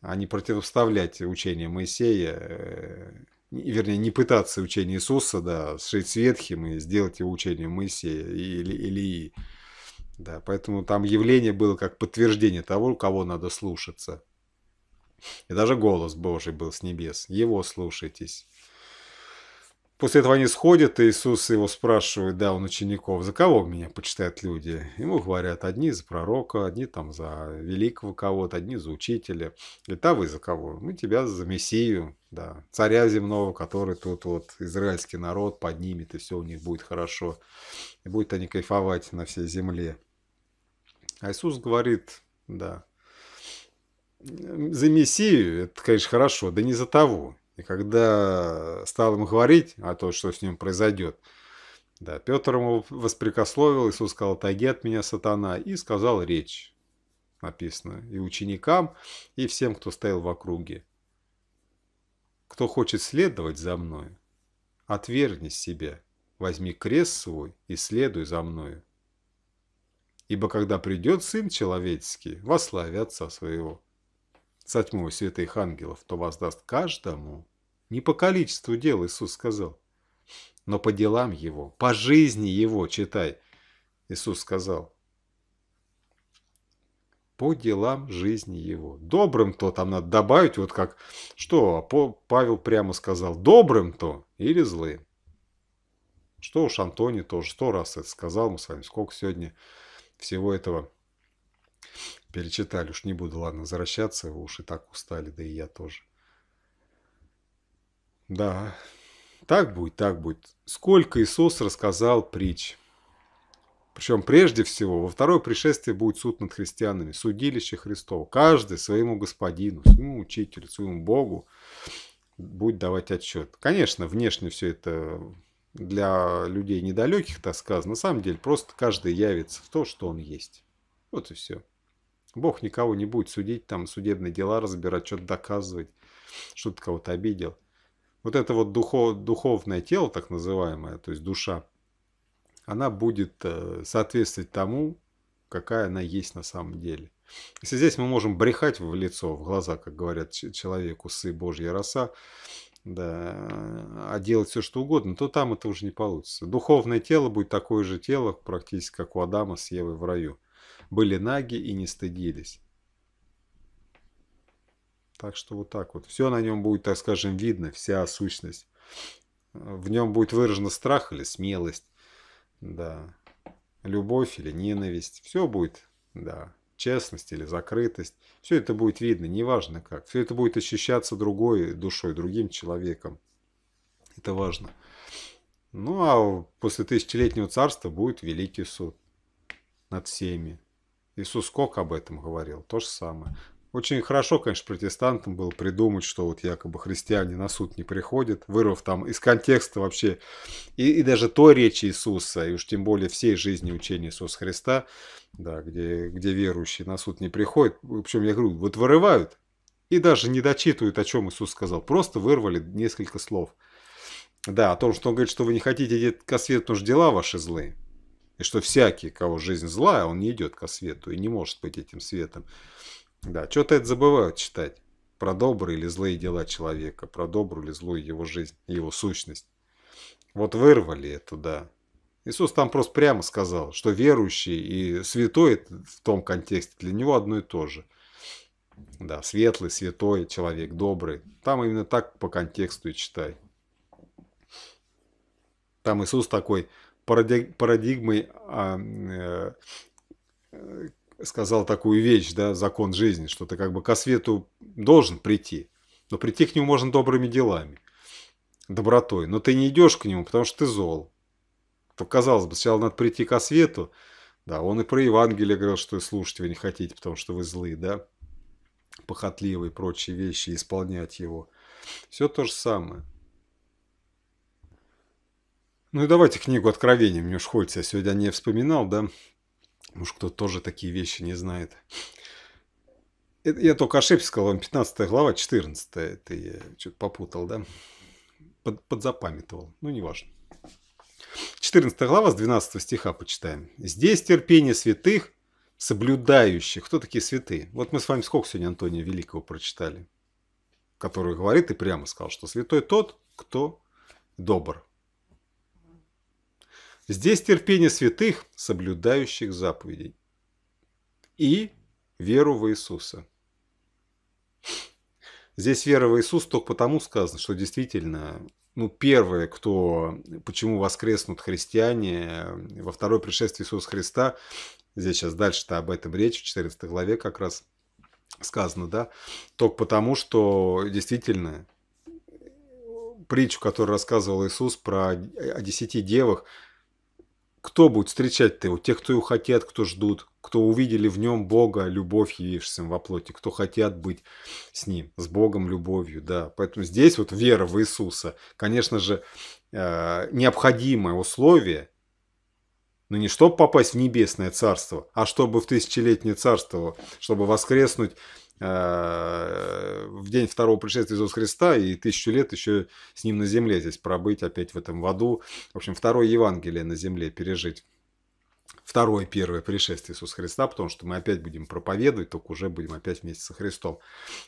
Speaker 1: а не противоставлять учение Моисея, э, вернее, не пытаться учение Иисуса, да, сшить с ветхим и сделать его учением Моисея или Илии. Да, поэтому там явление было как подтверждение того, кого надо слушаться. И даже голос Божий был с небес. Его слушайтесь. После этого они сходят, и Иисус его спрашивает, да, он учеников, за кого меня почитают люди? Ему говорят, одни за пророка, одни там за великого кого-то, одни за учителя. Говорит, а вы за кого? Мы тебя за Мессию, да, царя земного, который тут вот израильский народ поднимет, и все у них будет хорошо. И будут они кайфовать на всей земле. А Иисус говорит, да, за Мессию, это, конечно, хорошо, да не за того. И когда стал ему говорить о том, что с ним произойдет, да, Петр ему воспрекословил, Иисус сказал, отойди от меня, сатана, и сказал речь, написано, и ученикам, и всем, кто стоял в округе. Кто хочет следовать за мною, отвергни себя, возьми крест свой и следуй за мною. Ибо когда придет Сын Человеческий во славе Отца Своего, со тьмой святых ангелов, то воздаст каждому, не по количеству дел, Иисус сказал, но по делам Его, по жизни Его, читай, Иисус сказал, по делам жизни Его. Добрым то там надо добавить, вот как, что Павел прямо сказал, добрым то или злым. Что уж Антоний тоже сто раз это сказал, мы с вами сколько сегодня всего этого перечитали. Уж не буду, ладно, возвращаться, уж и так устали, да и я тоже. Да, так будет, так будет. Сколько Иисус рассказал притч. Причем прежде всего во второе пришествие будет суд над христианами, судилище Христово. Каждый своему господину, своему учителю, своему Богу будет давать отчет. Конечно, внешне все это для людей недалеких, так сказано, на самом деле просто каждый явится в то, что он есть. Вот и все. Бог никого не будет судить, там судебные дела разбирать, что-то доказывать, что ты кого-то обидел. Вот это вот духов, духовное тело, так называемое, то есть душа, она будет э, соответствовать тому, какая она есть на самом деле. Если здесь мы можем брехать в лицо, в глаза, как говорят человеку, сы Божья роса, да, а делать все что угодно, то там это уже не получится. Духовное тело будет такое же тело, практически как у Адама с Евой в раю. Были наги и не стыдились. Так что вот так вот. Все на нем будет, так скажем, видно, вся сущность. В нем будет выражена страх или смелость, да, любовь или ненависть. Все будет, да, честность или закрытость. Все это будет видно, неважно как. Все это будет ощущаться другой душой, другим человеком. Это важно. Ну а после тысячелетнего царства будет великий суд над всеми. Иисус сколько об этом говорил, то же самое. Очень хорошо, конечно, протестантам было придумать, что вот якобы христиане на суд не приходят, вырвав там из контекста вообще и, и даже той речи Иисуса, и уж тем более всей жизни учения Иисуса Христа, да, где, где верующие на суд не приходят. В общем, я говорю, вот вырывают и даже не дочитывают, о чем Иисус сказал. Просто вырвали несколько слов. Да, о том, что он говорит, что вы не хотите идти ко свету, потому что дела ваши злые. И что всякий, кого жизнь злая, он не идет ко свету и не может быть этим светом. Да, что-то это забывают читать. Про добрые или злые дела человека, про добрую или злую его жизнь, его сущность. Вот вырвали это, да. Иисус там просто прямо сказал, что верующий и святой в том контексте для него одно и то же. Да, светлый, святой человек, добрый. Там именно так по контексту и читай. Там Иисус такой парадигмой а, э, сказал такую вещь, да, закон жизни, что ты как бы ко свету должен прийти, но прийти к нему можно добрыми делами, добротой, но ты не идешь к нему, потому что ты зол. То, казалось бы, сначала надо прийти ко свету, да, он и про Евангелие говорил, что слушать вы не хотите, потому что вы злые, да, похотливые и прочие вещи, исполнять его. Все то же самое. Ну и давайте книгу Откровения, мне уж хочется, я сегодня не вспоминал, да, может, кто тоже такие вещи не знает. Я только ошибся, сказал вам 15 глава, 14. Это я что-то попутал, да? Под, подзапамятовал. Ну, неважно. 14 глава с 12 стиха почитаем. «Здесь терпение святых, соблюдающих». Кто такие святые? Вот мы с вами сколько сегодня Антония Великого прочитали? Который говорит и прямо сказал, что святой тот, кто добр. Здесь терпение святых, соблюдающих заповедей. И веру в Иисуса. Здесь вера в Иисус только потому сказано, что действительно, ну, первое, кто, почему воскреснут христиане во второй пришествии Иисуса Христа, здесь сейчас дальше-то об этом речь, в 14 главе как раз сказано, да, только потому, что действительно притчу, которую рассказывал Иисус про о десяти девах, кто будет встречать-то его? Те, кто его хотят, кто ждут, кто увидели в нем Бога, любовь, явившись во плоти, кто хотят быть с ним, с Богом, любовью, да. Поэтому здесь вот вера в Иисуса, конечно же, э, необходимое условие, но не чтобы попасть в небесное царство, а чтобы в тысячелетнее царство, чтобы воскреснуть в день второго пришествия Иисуса Христа и тысячу лет еще с ним на земле здесь пробыть, опять в этом воду. В общем, второе Евангелие на земле пережить. Второе, первое пришествие Иисуса Христа, потому что мы опять будем проповедовать, только уже будем опять вместе со Христом.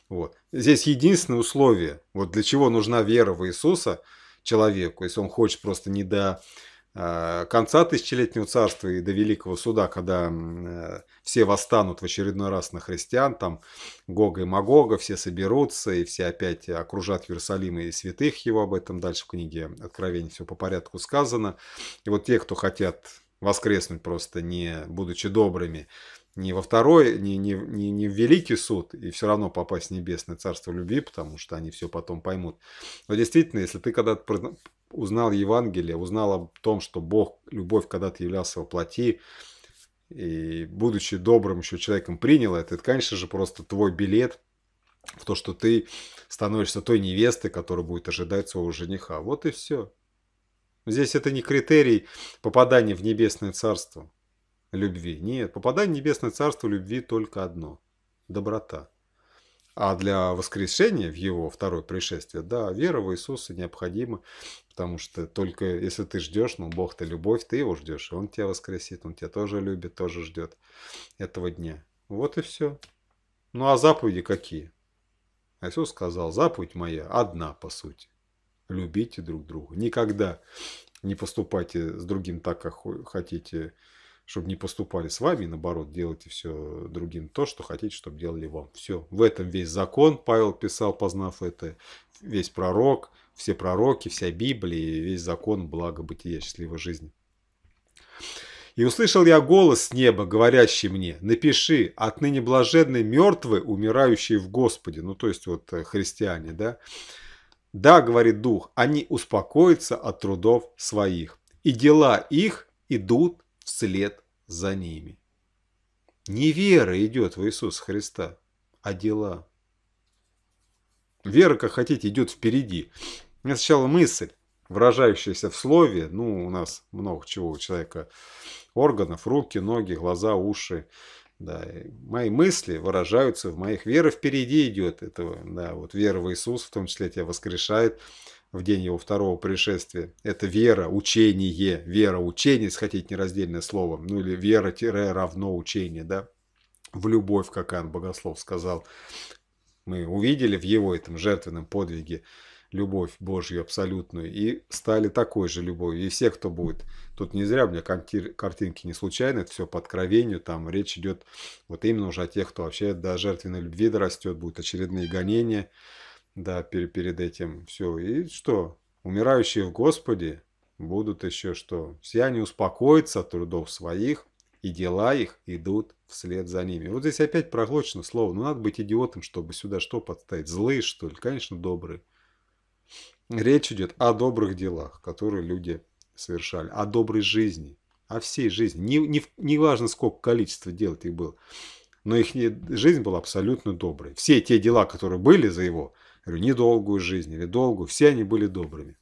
Speaker 1: Вот. Здесь единственное условие, вот для чего нужна вера в Иисуса человеку, если он хочет просто не до Э, конца тысячелетнего царства и до Великого Суда, когда э, все восстанут в очередной раз на христиан, там Гога и Магога, все соберутся и все опять окружат Иерусалим и святых его, об этом дальше в книге Откровений все по порядку сказано. И вот те, кто хотят воскреснуть просто не будучи добрыми, не во второй, не, не, не, не в великий суд и все равно попасть в небесное царство любви, потому что они все потом поймут. Но действительно, если ты когда-то узнал Евангелие, узнал о том, что Бог, любовь когда-то являлся во плоти, и будучи добрым еще человеком принял это, это, конечно же, просто твой билет в то, что ты становишься той невестой, которая будет ожидать своего жениха. Вот и все. Здесь это не критерий попадания в небесное царство любви. Нет, попадание в небесное царство любви только одно – доброта. А для воскрешения в его второе пришествие, да, вера в Иисуса необходима, потому что только если ты ждешь, ну, Бог-то любовь, ты его ждешь, и Он тебя воскресит, Он тебя тоже любит, тоже ждет этого дня. Вот и все. Ну, а заповеди какие? Иисус сказал, заповедь моя одна, по сути. Любите друг друга. Никогда не поступайте с другим так, как хотите чтобы не поступали с вами, наоборот, делайте все другим то, что хотите, чтобы делали вам. Все. В этом весь закон, Павел писал, познав это, весь пророк, все пророки, вся Библия, весь закон блага бытия, счастливой жизни. И услышал я голос с неба, говорящий мне, напиши, отныне блаженны мертвые, умирающие в Господе. Ну, то есть, вот э, христиане, да. Да, говорит Дух, они успокоятся от трудов своих, и дела их идут вслед за ними. Не вера идет в Иисуса Христа, а дела. Вера, как хотите, идет впереди. У меня сначала мысль, выражающаяся в слове, ну, у нас много чего у человека, органов, руки, ноги, глаза, уши, да, мои мысли выражаются в моих. Вера впереди идет этого, да, вот вера в Иисуса, в том числе тебя воскрешает, в день его второго пришествия. Это вера, учение, вера, учение, если хотите, нераздельное слово, ну или вера равно учение, да, в любовь, как Иоанн Богослов сказал. Мы увидели в его этом жертвенном подвиге любовь Божью абсолютную и стали такой же любовью. И все, кто будет, тут не зря у меня картинки не случайно, это все по откровению, там речь идет вот именно уже о тех, кто вообще до жертвенной любви дорастет, будут очередные гонения, да, перед, перед этим все. И что? Умирающие в Господе будут еще что? Все они успокоятся трудов своих, и дела их идут вслед за ними. Вот здесь опять проглочено слово. Ну, надо быть идиотом, чтобы сюда что подставить? Злые, что ли? Конечно, добрые. Речь идет о добрых делах, которые люди совершали, о доброй жизни, о всей жизни. Не, не, не важно, сколько количества дел их было, но их жизнь была абсолютно доброй. Все те дела, которые были за его говорю, недолгую жизнь или долгую, все они были добрыми.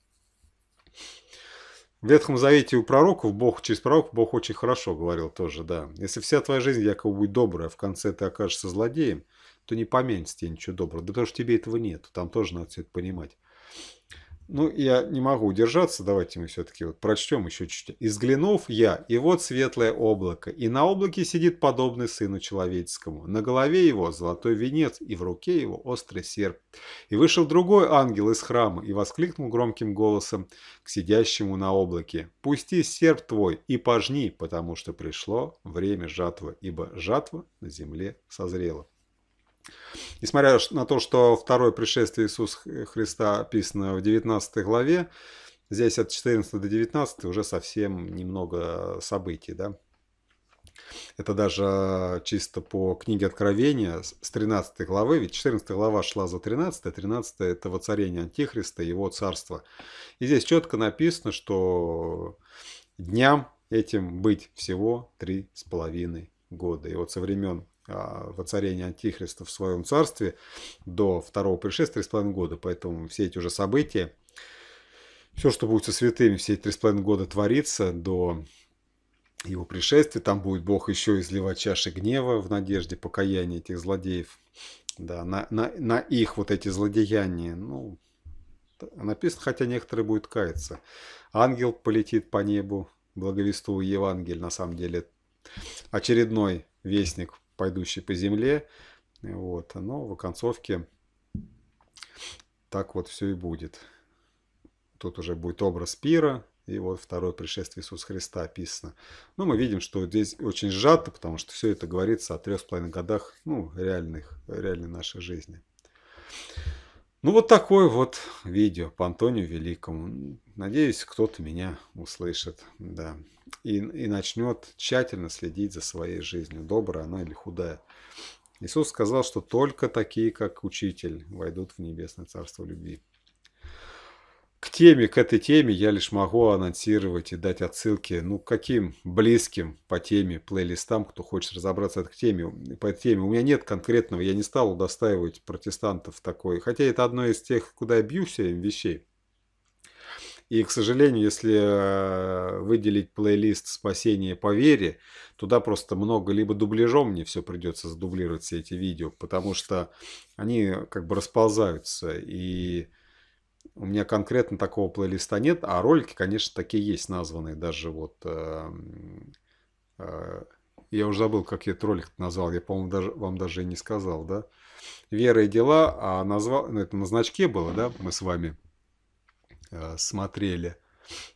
Speaker 1: В Ветхом Завете у пророков, Бог через пророков, Бог очень хорошо говорил тоже, да. Если вся твоя жизнь якобы будет добрая, а в конце ты окажешься злодеем, то не поменится тебе ничего доброго. Да потому что тебе этого нет. Там тоже надо все это понимать. Ну, я не могу удержаться, давайте мы все-таки вот прочтем еще чуть-чуть. «Изглянув я, и вот светлое облако, и на облаке сидит подобный сыну человеческому. На голове его золотой венец, и в руке его острый серп. И вышел другой ангел из храма, и воскликнул громким голосом к сидящему на облаке. «Пусти серп твой и пожни, потому что пришло время жатвы, ибо жатва на земле созрела». Несмотря на то, что второе пришествие Иисуса Христа описано в 19 главе, здесь от 14 до 19 уже совсем немного событий. Да? Это даже чисто по книге Откровения с 13 главы, ведь 14 глава шла за 13, а 13 это воцарение Антихриста, его царство. И здесь четко написано, что дням этим быть всего три с половиной года. И вот со времен воцарения Антихриста в своем царстве до второго пришествия 3,5 года. Поэтому все эти уже события, все, что будет со святыми, все эти 3,5 года творится до его пришествия. Там будет Бог еще изливать чаши гнева в надежде покаяния этих злодеев. Да, на, на, на их вот эти злодеяния. Ну, написано, хотя некоторые будут каяться. Ангел полетит по небу, благовествуя Евангелие. На самом деле очередной вестник пойдущий по земле. Вот, но в оконцовке так вот все и будет. Тут уже будет образ пира, и вот второе пришествие Иисуса Христа описано. Но мы видим, что здесь очень сжато, потому что все это говорится о трех с половиной годах ну, реальных, реальной нашей жизни. Ну вот такое вот видео по Антонию Великому. Надеюсь, кто-то меня услышит, да, и, и начнет тщательно следить за своей жизнью, добрая она или худая. Иисус сказал, что только такие, как учитель, войдут в небесное царство любви. К теме, к этой теме я лишь могу анонсировать и дать отсылки, ну, каким близким по теме плейлистам, кто хочет разобраться к теме, по этой теме. У меня нет конкретного, я не стал удостаивать протестантов такой, хотя это одно из тех, куда я бьюсь вещей. И, к сожалению, если э, выделить плейлист «Спасение по вере», туда просто много либо дубляжом мне все придется задублировать все эти видео, потому что они как бы расползаются. И у меня конкретно такого плейлиста нет, а ролики, конечно, такие есть названные. Даже вот... Э, э, я уже забыл, как я этот ролик назвал. Я, по-моему, даже, вам даже и не сказал, да? «Вера и дела», а назвал... Ну, это на значке было, да? Мы с вами Э, смотрели.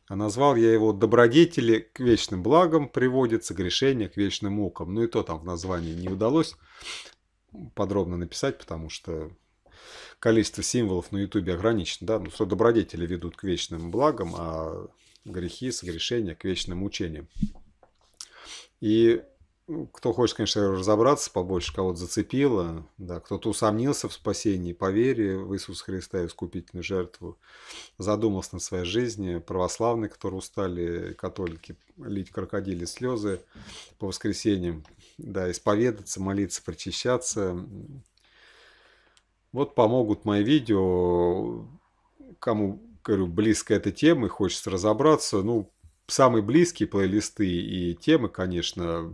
Speaker 1: А назвал я его «Добродетели к вечным благам приводится, грешение к вечным мукам». Ну и то там в названии не удалось подробно написать, потому что количество символов на ютубе ограничено. Да? Ну, что добродетели ведут к вечным благам, а грехи, согрешения к вечным мучениям. И ну, кто хочет, конечно, разобраться побольше, кого-то зацепило, да, кто-то усомнился в спасении по вере в Иисуса Христа и искупительную жертву, задумался над своей жизнью, православные, которые устали, католики, лить крокодили слезы по воскресеньям, да, исповедаться, молиться, причащаться. Вот помогут мои видео, кому, говорю, близко эта тема и хочется разобраться, ну, самые близкие плейлисты и темы, конечно,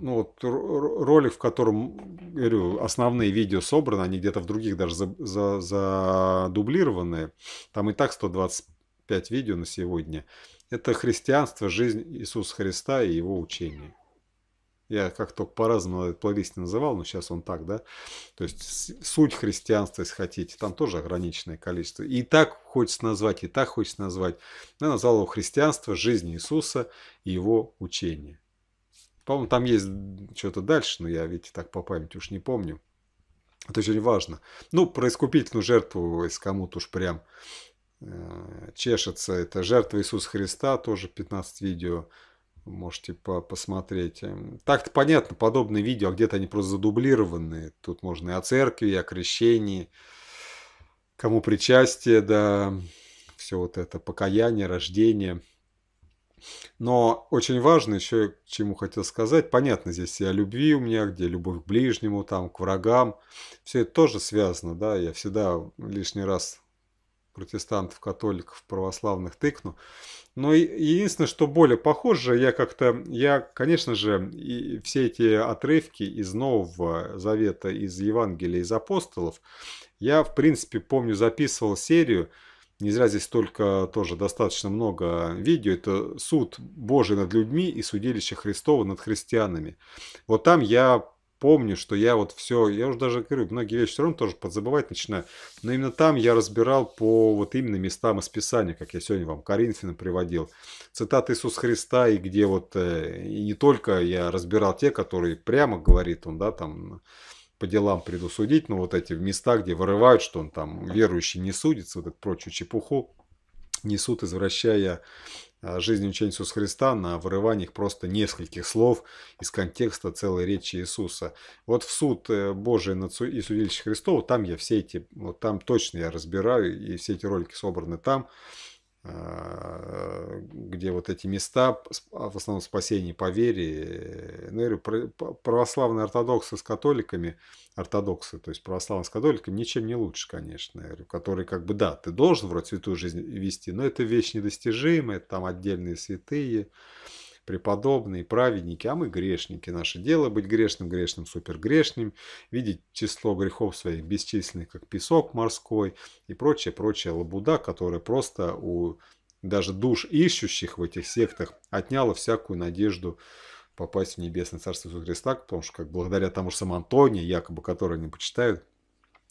Speaker 1: ну, вот, ролик, в котором, говорю, основные видео собраны, они где-то в других даже задублированные. За, за Там и так 125 видео на сегодня. Это христианство, жизнь Иисуса Христа и его учение. Я как только по-разному этот плейлист называл, но сейчас он так, да. То есть суть христианства, если хотите, там тоже ограниченное количество. И так хочется назвать, и так хочется назвать. Я назвал его христианство, жизнь Иисуса и его учение. По-моему, там есть что-то дальше, но я ведь так по памяти уж не помню. Это очень важно. Ну, про искупительную жертву, если кому-то уж прям э, чешется, это жертва Иисуса Христа, тоже 15 видео можете по посмотреть. Эм, так-то понятно, подобные видео, а где-то они просто задублированные. Тут можно и о церкви, и о крещении, кому причастие, да, все вот это, покаяние, рождение – но очень важно еще, чему хотел сказать, понятно, здесь и о любви у меня, где любовь к ближнему, там, к врагам, все это тоже связано, да, я всегда лишний раз протестантов, католиков, православных тыкну. Но единственное, что более похоже, я как-то, я, конечно же, и все эти отрывки из Нового Завета, из Евангелия, из апостолов, я, в принципе, помню, записывал серию, не зря здесь только тоже достаточно много видео. Это суд Божий над людьми и судилище Христова над христианами. Вот там я помню, что я вот все, я уже даже говорю, многие вещи все равно тоже подзабывать начинаю. Но именно там я разбирал по вот именно местам из Писания, как я сегодня вам Коринфянам приводил. Цитаты Иисуса Христа, и где вот, э, и не только я разбирал те, которые прямо говорит он, да, там, по делам предусудить, но вот эти места, где вырывают, что он там верующий не судится, вот эту прочую чепуху несут, извращая а, жизнь учения Иисуса Христа на вырываниях просто нескольких слов из контекста целой речи Иисуса. Вот в суд э, Божий и судилище Христова, там я все эти, вот там точно я разбираю, и все эти ролики собраны там. А, где вот эти места, а, в основном спасение по вере, ну, я говорю, православные ортодоксы с католиками, ортодоксы, то есть православные с католиками, ничем не лучше, конечно, которые как бы, да, ты должен вроде святую жизнь вести, но это вещь недостижимая, там отдельные святые, преподобные, праведники, а мы грешники. Наше дело быть грешным, грешным, супергрешным, видеть число грехов своих бесчисленных, как песок морской и прочее, прочее лабуда, которая просто у даже душ ищущих в этих сектах отняла всякую надежду попасть в небесное царство Иисуса Христа, потому что как благодаря тому же самому Антонию, якобы, который они почитают,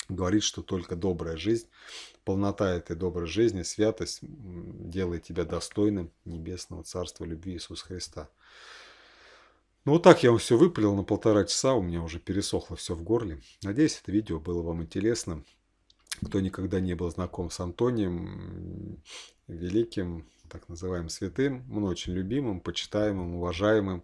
Speaker 1: говорит, что только добрая жизнь, полнота этой доброй жизни, святость делает тебя достойным небесного царства любви Иисуса Христа. Ну вот так я вам все выпалил на полтора часа, у меня уже пересохло все в горле. Надеюсь, это видео было вам интересно. Кто никогда не был знаком с Антонием, великим, так называемым святым, мной очень любимым, почитаемым, уважаемым,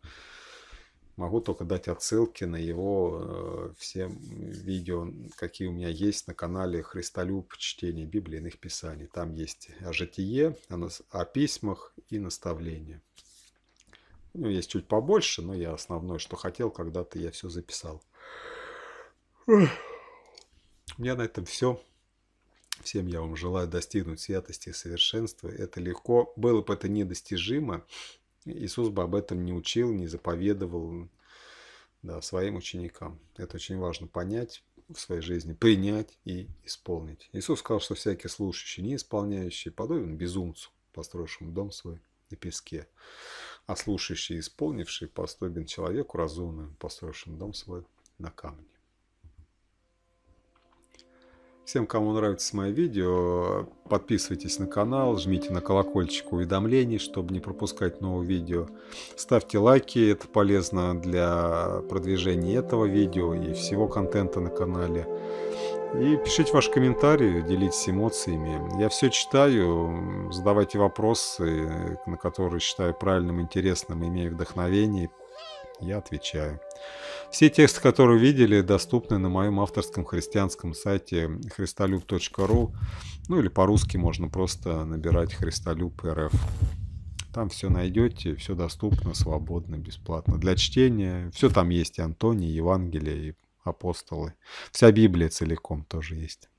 Speaker 1: Могу только дать отсылки на его э, все видео, какие у меня есть на канале Христолюб чтение Библии писаний. Там есть о житие, о, о письмах и наставления. Ну, есть чуть побольше, но я основное, что хотел, когда-то я все записал. У меня на этом все. Всем я вам желаю достигнуть святости и совершенства. Это легко. Было бы это недостижимо. Иисус бы об этом не учил, не заповедовал да, своим ученикам. Это очень важно понять в своей жизни, принять и исполнить. Иисус сказал, что всякий слушающий, не исполняющий, подобен безумцу, построившему дом свой на песке, а слушающий и исполнивший подобен человеку разумному, построившему дом свой на камне. Всем, кому нравится мое видео, подписывайтесь на канал, жмите на колокольчик уведомлений, чтобы не пропускать новые видео. Ставьте лайки, это полезно для продвижения этого видео и всего контента на канале. И пишите ваши комментарии, делитесь эмоциями. Я все читаю, задавайте вопросы, на которые считаю правильным, интересным, имею вдохновение я отвечаю. Все тексты, которые видели, доступны на моем авторском христианском сайте христолюб.ру. Ну или по-русски можно просто набирать христолюб.рф. Там все найдете, все доступно, свободно, бесплатно. Для чтения все там есть, и Антоний, Евангелие, и апостолы. Вся Библия целиком тоже есть.